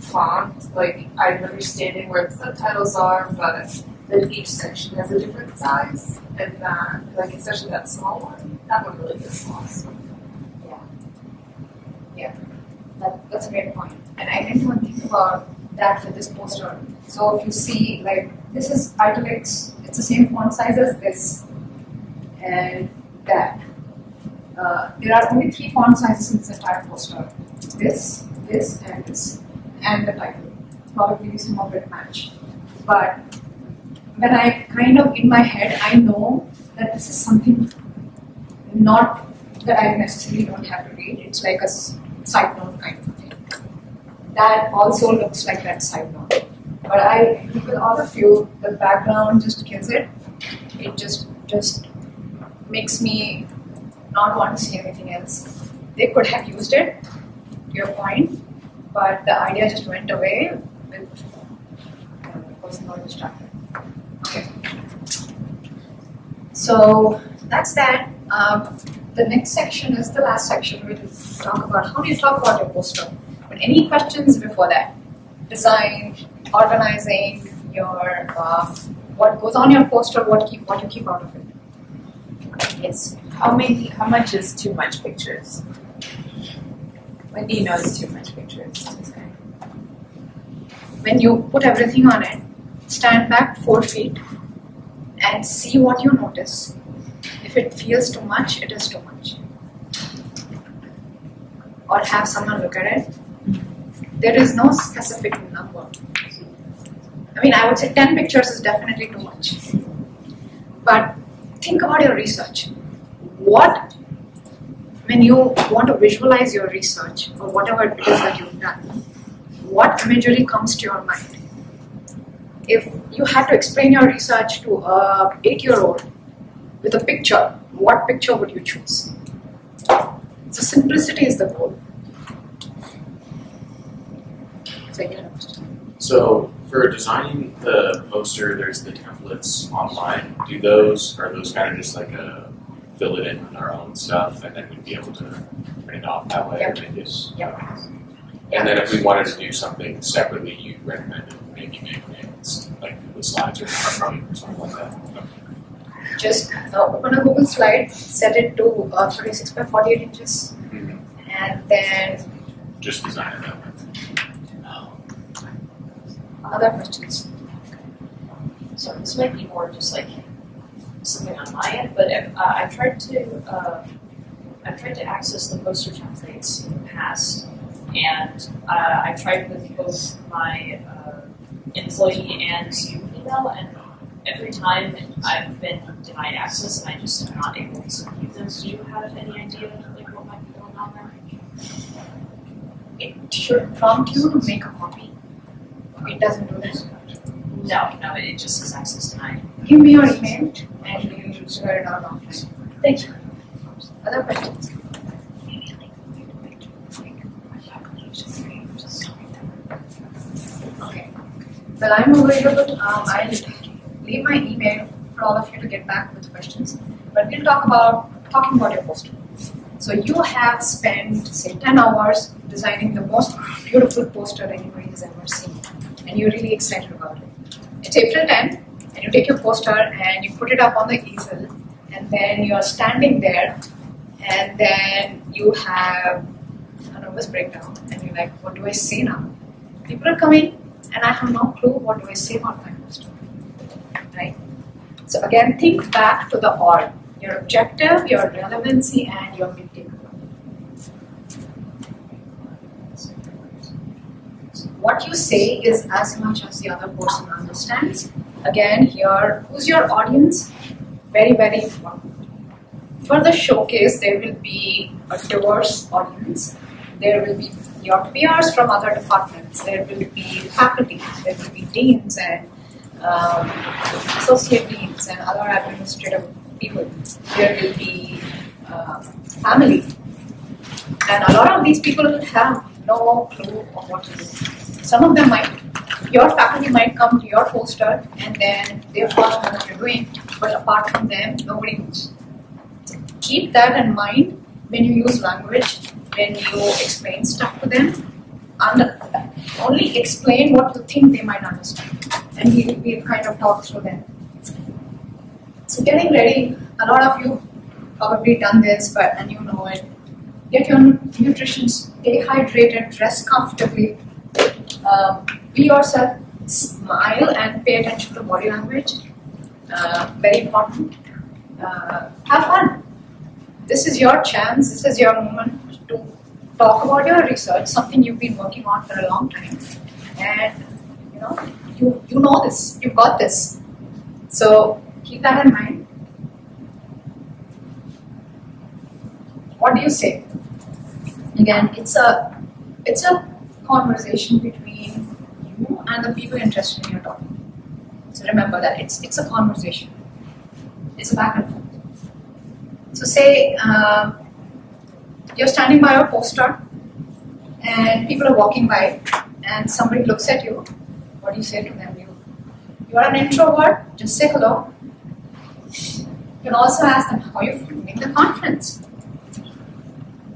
font. Like I'm understanding where the subtitles are, but then each section has a different size, and that, like especially that small one, that one really gets lost. Yeah. Yeah. That, that's a great point. And I didn't even think about that for this poster. So if you see, like, this is italics, it's the same font size as this and that. Uh, there are only three font sizes in this entire poster. This, this, and this, and the title. Probably some of it match. But when I kind of, in my head, I know that this is something not that I necessarily don't have to read. It's like a side note kind of thing. That also looks like that side note. But I with all of you, the background just kills it. It just just makes me not want to see anything else. They could have used it, your point, but the idea just went away with uh, the person distracted. Okay. So that's that. Um, the next section is the last section. We'll talk about how do you talk about your poster. But any questions before that? Design, organizing your uh, what goes on your poster, what keep what you keep out of it. Yes. How many? How much is too much pictures? When do you know it's too much pictures? When you put everything on it, stand back four feet and see what you notice. If it feels too much, it is too much. Or have someone look at it. There is no specific number. I mean, I would say 10 pictures is definitely too much. But think about your research. What, when you want to visualize your research or whatever it is that you've done, what imagery comes to your mind? If you had to explain your research to a eight-year-old with a picture, what picture would you choose? So simplicity is the goal. So you know. So for designing the poster, there's the templates online. Do those are those kind of just like a fill it in with our own stuff, and then we'd be able to print it off that way or make it. Yep. And then if we wanted to do something separately, you recommend maybe make it like Google Slides or PowerPoint or something like that. Just uh, open a Google slide, set it to uh, 36 by 48 inches, Mhm. and then Just design it that way. other questions. So this might be more just like something on my end, but if, uh, I've tried to uh, I've tried to access the poster templates in the past, and uh, I've tried with both my uh, employee and student email, and every time I've been denied access, and I just am not able to view them. Do you have any idea like what might be going on there? It should prompt you to make a copy. It doesn't do that. No, no, it just says access denied. Give me your email and we will figure it out offline. Thank you. Other questions? Okay. Well, I'm available. Um, I'll leave my email for all of you to get back with questions. But we'll talk about talking about your poster. So you have spent say 10 hours designing the most beautiful poster anybody has ever seen, and you're really excited about it. It's April 10, and you take your poster and you put it up on the easel, and then you're standing there, and then you have a nervous breakdown, and you're like, what do I say now? People are coming, and I have no clue what do I say about my poster. right? So again, think back to the ORB. Your objective, your relevancy, and your takeaway. What you say is as much as the other person understands. Again, here, who's your audience? Very, very important. For the showcase, there will be a diverse audience. There will be your peers from other departments. There will be faculty. There will be deans and um, associate deans and other administrative people. There will be uh, family. And a lot of these people have no clue of what to do. Some of them might, your faculty might come to your poster and then they follow what you're doing, but apart from them, nobody knows. Keep that in mind when you use language, when you explain stuff to them. Under, only explain what you think they might understand, and we we kind of talk through them. So getting ready, a lot of you probably done this, but and you know it. Get your nutrition, stay hydrated, dress comfortably, um, be yourself, smile, and pay attention to body language. Uh, very important. Uh, have fun. This is your chance. This is your moment to talk about your research, something you've been working on for a long time, and you know you you know this. You've got this. So keep that in mind. What do you say? Again, it's a it's a conversation between you and the people interested in your topic. So remember that it's it's a conversation. It's a back and forth. So say um, you're standing by your poster, and people are walking by, and somebody looks at you. What do you say to them? You you are an introvert. Just say hello. You can also ask them how you're finding the conference.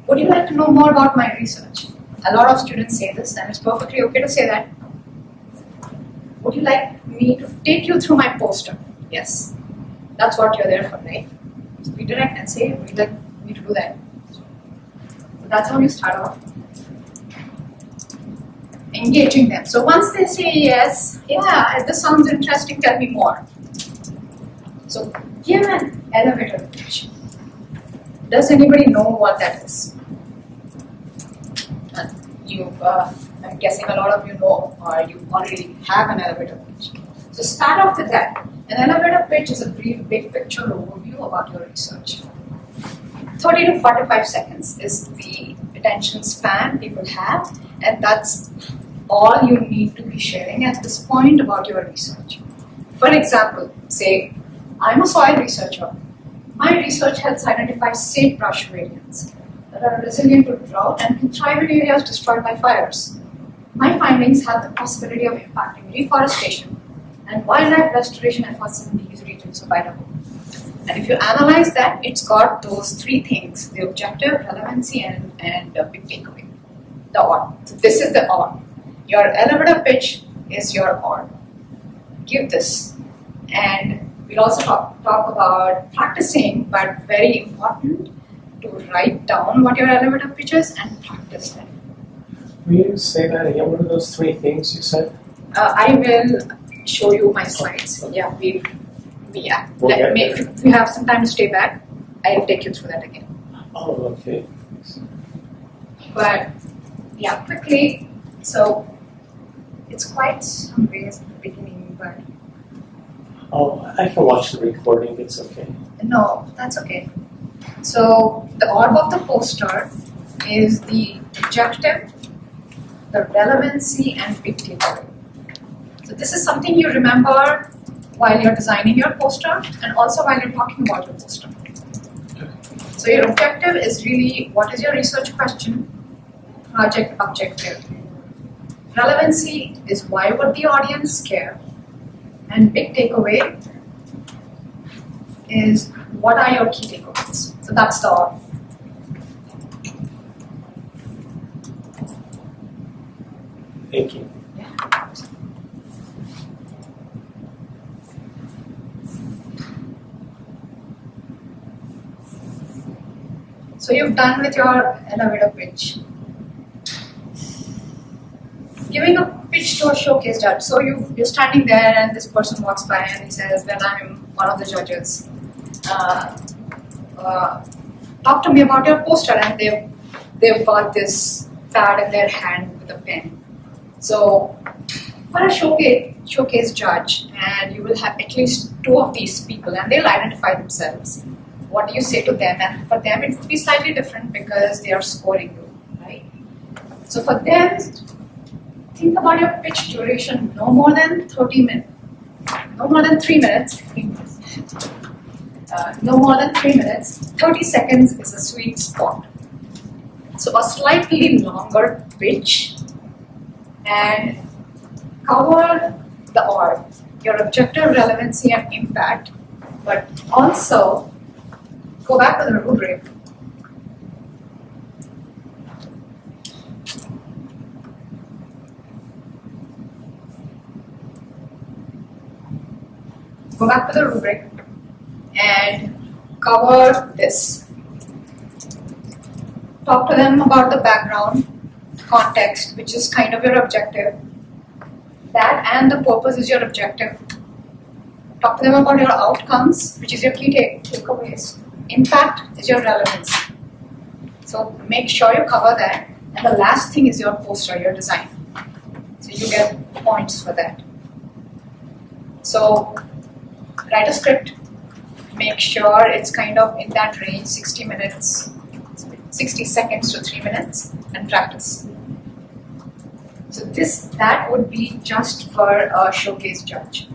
Would you like to know more about my research? A lot of students say this, and it's perfectly okay to say that. Would you like me to take you through my poster? Yes. That's what you're there for, right? So be direct and say, we'd like me to do that. That's how you start off. Engaging them. So once they say yes, yeah, this sounds interesting, tell me more. So give an elevator pitch. Does anybody know what that is? Uh, you, uh, I'm guessing a lot of you know, or you already have an elevator pitch. So start off with that. An elevator pitch is a brief, big picture overview about your research. 30 to 45 seconds is the attention span people have, and that's all you need to be sharing at this point about your research. For example, say, I'm a soil researcher. My research helps identify sagebrush variants that are resilient to drought and can thrive in areas destroyed by fires. My findings have the possibility of impacting reforestation and wildlife restoration efforts in these regions of Idaho. And if you analyze that, it's got those three things the objective, relevancy, and, and the big takeaway. The ORB. So this is the ORB. Your elevator pitch is your ORB. Give this. And we'll also talk, talk about practicing, but very important to write down what your elevator pitch is and practice them. Will you say that again? What are those three things you said? Uh, I will show you my slides. Yeah, we, we yeah. Let get if you have some time to stay back, I'll take you through that again. Oh, okay. But yeah, quickly. So it's quite ways at the beginning, but Oh, I can watch the recording. It's okay. no, that's okay. So the ORB of the poster is the objective, the relevancy, and big takeaway. So this is something you remember while you're designing your poster and also while you're talking about your poster. So your objective is really what is your research question, project objective. Relevancy is why would the audience care, and big takeaway is what are your key takeaways. So that's the. Thank you. So you've done with your elevator pitch. Giving a pitch to a showcase judge. So you you're standing there, and this person walks by and he says, "Well, I'm one of the judges. Uh, uh, talk to me about your poster." And they've they've got this pad in their hand with a pen. So for a showcase showcase judge, and you will have at least two of these people, and they'll identify themselves. What do you say to them? And for them, it would be slightly different because they are scoring you, right? So for them, think about your pitch duration no more than 30 minutes, no more than 3 minutes. Uh, no more than 3 minutes. 30 seconds is a sweet spot. So a slightly longer pitch and cover the ORB, your objective, relevancy, and impact, but also go back to the rubric go back to the rubric and cover this. Talk to them about the background, context, which is kind of your objective. That and the purpose is your objective. Talk to them about your outcomes, which is your key take- takeaways. Impact is your relevance. So make sure you cover that. And the last thing is your poster, your design. So you get points for that. So write a script, make sure it's kind of in that range 60 minutes, 60 seconds to 3 minutes, and practice. So, this that would be just for a showcase judge.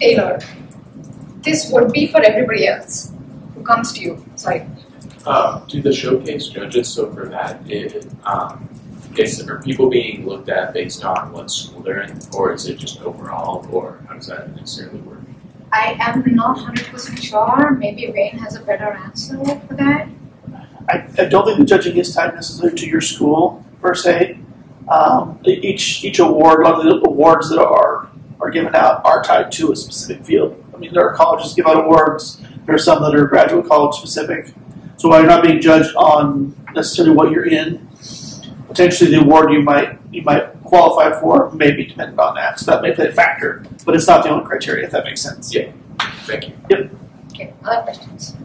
Taylor, this would be for everybody else who comes to you. Sorry. Um, do the showcase judges, so for that, it, um, is, are people being looked at based on what school they're in, or is it just overall, or how does that necessarily work? I am not 100% sure. Maybe Wayne has a better answer for that. I, I don't think the judging is tied necessarily to your school per se. Um, each each award, a lot of the awards that are are given out are tied to a specific field. I mean, there are colleges give out awards. There are some that are graduate college specific. So while you're not being judged on necessarily what you're in, potentially the award you might you might qualify for may be dependent on that. So that may play a factor, but it's not the only criteria. If that makes sense. Yeah. Thank you. Yep. Okay, other questions?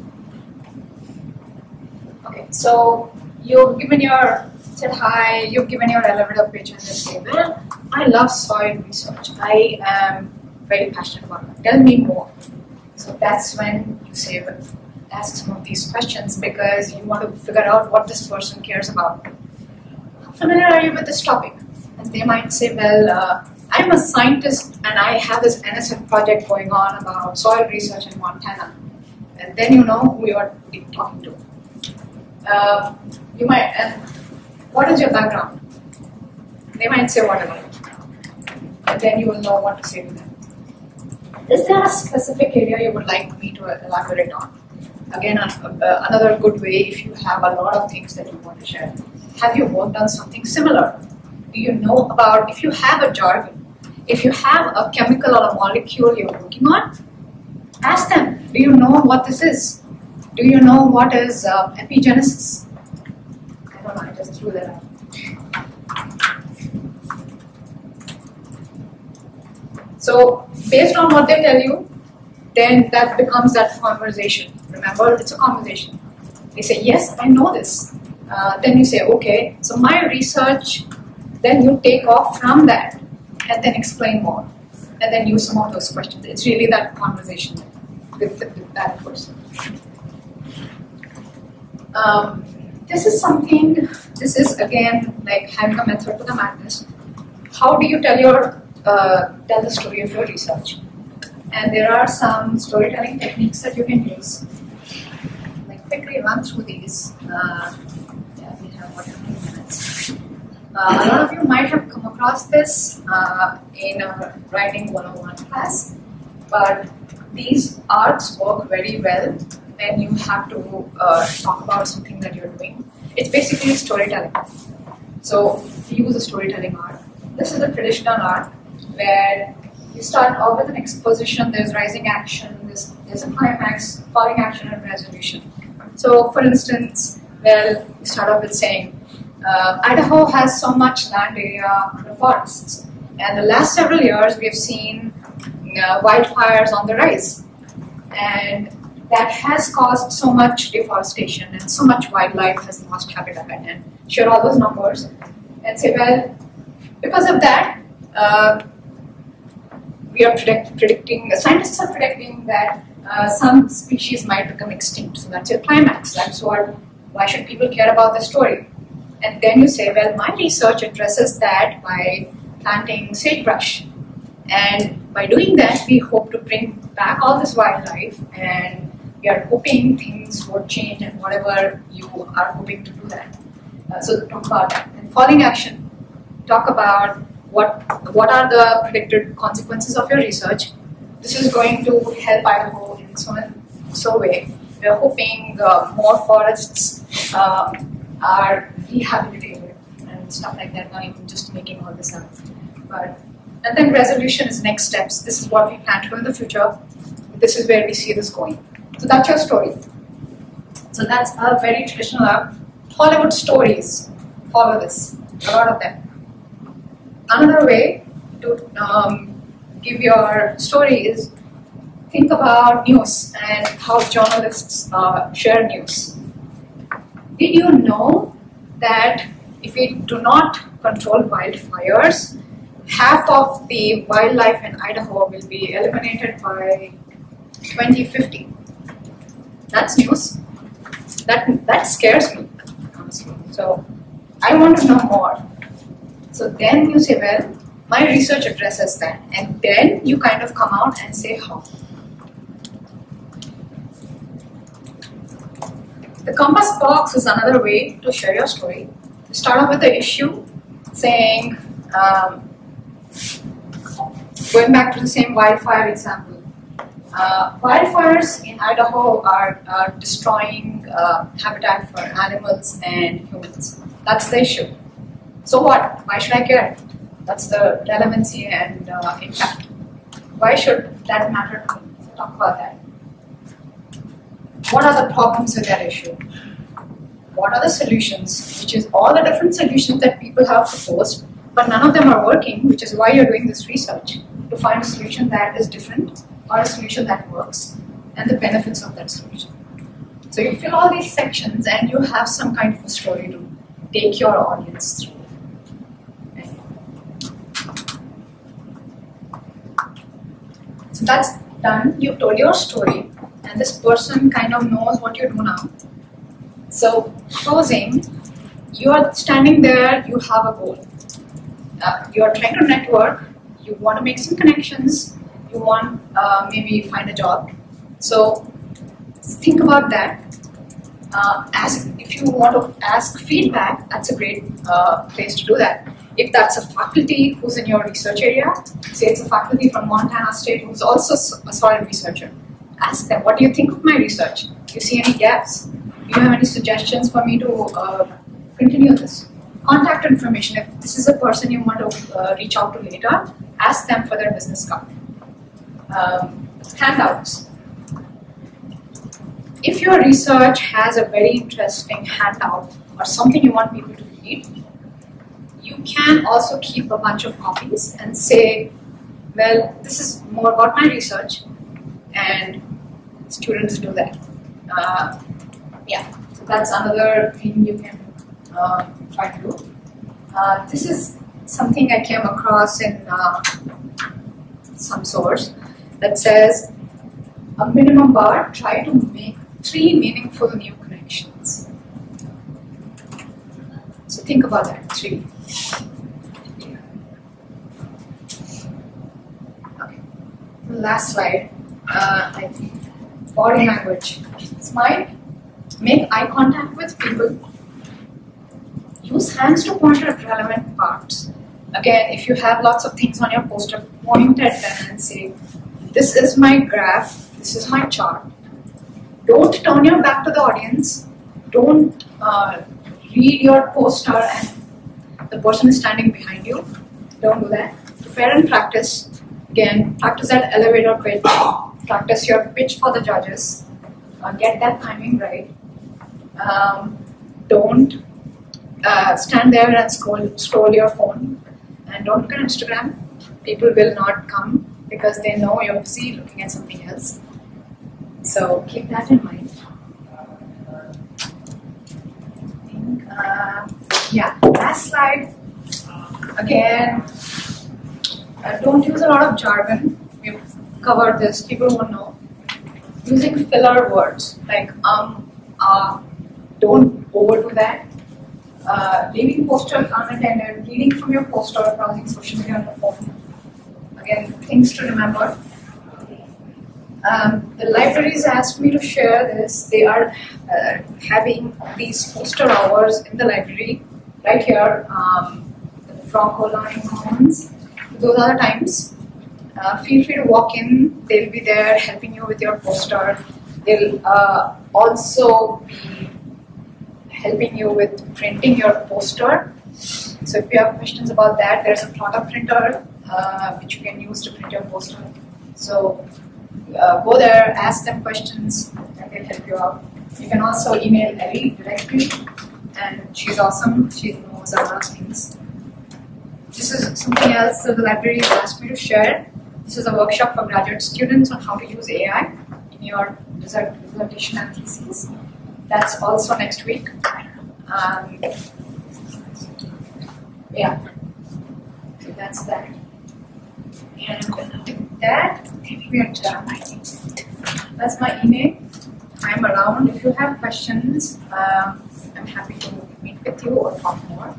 Okay, so you've given your said hi, you've given your elevator pitch and they say, well, I love soil research. I am very passionate about it. Tell me more. So that's when you say, well, ask some of these questions because you want to figure out what this person cares about. How familiar are you with this topic? And they might say, well, uh, I'm a scientist and I have this NSF project going on about soil research in Montana. And then you know who you're talking to. Uh, you might, and what is your background? They might say whatever. And then you will know what to say to them. Is there a specific area you would like me to elaborate on? Again, uh, uh, another good way if you have a lot of things that you want to share. Have you worked on something similar? Do you know about, if you have a jargon, if you have a chemical or a molecule you're working on, ask them, do you know what this is? Do you know what is uh, epigenesis? I don't know, I just threw that out. So, based on what they tell you, then that becomes that conversation. Remember, it's a conversation. They say, Yes, I know this. Uh, then you say, Okay, so my research, then you take off from that and then explain more. And then use some of those questions. It's really that conversation with, with that person. Um, this is something, this is again like having a method to the madness. How do you tell your uh, tell the story of your research? And there are some storytelling techniques that you can use. Like quickly run through these. Uh, yeah, we have what, 15 minutes. Uh, a lot of you might have come across this uh, in a writing 101 class, but these arts work very well when you have to uh, talk about something that you're doing. It's basically storytelling. So use a storytelling art. This is a traditional art where you start off with an exposition, there's rising action, there's, there's a climax, falling action, and resolution. So, for instance, well, you start off with saying, uh, Idaho has so much land area under forests, and the last several years we have seen uh, wildfires on the rise, and that has caused so much deforestation and so much wildlife has lost habitat. And share all those numbers and say, well, because of that, uh, we are predict, predicting, scientists are predicting that uh, some species might become extinct. So that's your climax. That's what, why should people care about the story? And then you say, well, my research addresses that by planting sagebrush. And by doing that, we hope to bring back all this wildlife and we are hoping things would change and whatever you are hoping to do that. Uh, so talk about that. And falling action, talk about what what are the predicted consequences of your research. This is going to help Idaho in so so way. We are hoping uh, more forests uh, are rehabilitated and stuff like that. Now I'm just making all this up. But and then resolution is next steps. This is what we plan to do in the future. This is where we see this going. So that's your story. So that's a very traditional uh, Hollywood stories. Follow this. A lot of them. Another way to um, give your story is think about news and how journalists uh, share news. Did you know that if we do not control wildfires, half of the wildlife in Idaho will be eliminated by 2050? That's news. That that scares me, honestly. So I want to know more. So then you say, well, my research addresses that, and then you kind of come out and say how. The compass box is another way to share your story. Start off with the issue, saying, um, going back to the same wildfire example, uh, wildfires in Idaho are, are destroying uh, habitat for animals and humans. That's the issue. So what? Why should I care? That's the relevancy and uh, impact. Why should that matter to me? So talk about that. What are the problems with that issue? What are the solutions? Which is all the different solutions that people have proposed, but none of them are working, which is why you're doing this research to find a solution that is different or a solution that works and the benefits of that solution. So you fill all these sections and you have some kind of a story to take your audience through. So that's done. You've told your story, and this person kind of knows what you do now. So, closing, you are standing there, you have a goal. Uh, you are trying to network, you want to make some connections, you want uh, maybe find a job. So, think about that. Uh, ask if you want to ask feedback. That's a great uh, place to do that. If that's a faculty who's in your research area, say it's a faculty from Montana State who's also a solid researcher, ask them, what do you think of my research? Do you see any gaps? Do you have any suggestions for me to uh, continue this? Contact information. If this is a person you want to uh, reach out to later, ask them for their business card. Um, handouts. If your research has a very interesting handout or something you want people to read, you can also keep a bunch of copies and say, well, this is more about my research, and students do that. Uh, yeah, so that's another thing you can uh, try to do. Uh, this is something I came across in uh, some source that says a minimum bar, try to make three meaningful new connections. So think about that, three. Okay. The last slide, uh, I think, body language. Smile, make eye contact with people, use hands to point at relevant parts. Again, if you have lots of things on your poster, point at them and say, this is my graph, this is my chart. Don't turn your back to the audience. Don't uh, read your poster and the person is standing behind you. Don't do that. Prepare and practice. Again, practice that elevator pitch. Practice your pitch for the judges. Uh, get that timing right. Um, don't uh, stand there and scroll, scroll your phone. And don't look at Instagram. People will not come because they know you're busy looking at something else. So keep that in mind. Uh, yeah, last slide. Again, uh, don't use a lot of jargon. We've covered this. People won't know. Using filler words like um, ah, don't overdo that. Uh, leaving posters unattended, reading from your poster, browsing social media on your phone. Again, things to remember. Um, the libraries asked me to share this. They are uh, having these poster hours in the library right here um, from Learning Commons. Those are the times. Uh, feel free to walk in. They'll be there helping you with your poster. They'll uh, also be helping you with printing your poster. So if you have questions about that, there's a plotter printer uh, which you can use to print your poster. So uh, go there, ask them questions, and they'll help you out. You can also email Ellie directly, and she's awesome. She knows a lot of things. This is something else that the library asked me to share. This is a workshop for graduate students on how to use AI in your dissertation and thesis. That's also next week. Um, yeah, so that's that. That. That's my email. I'm around. If you have questions, um, I'm happy to meet with you or talk more.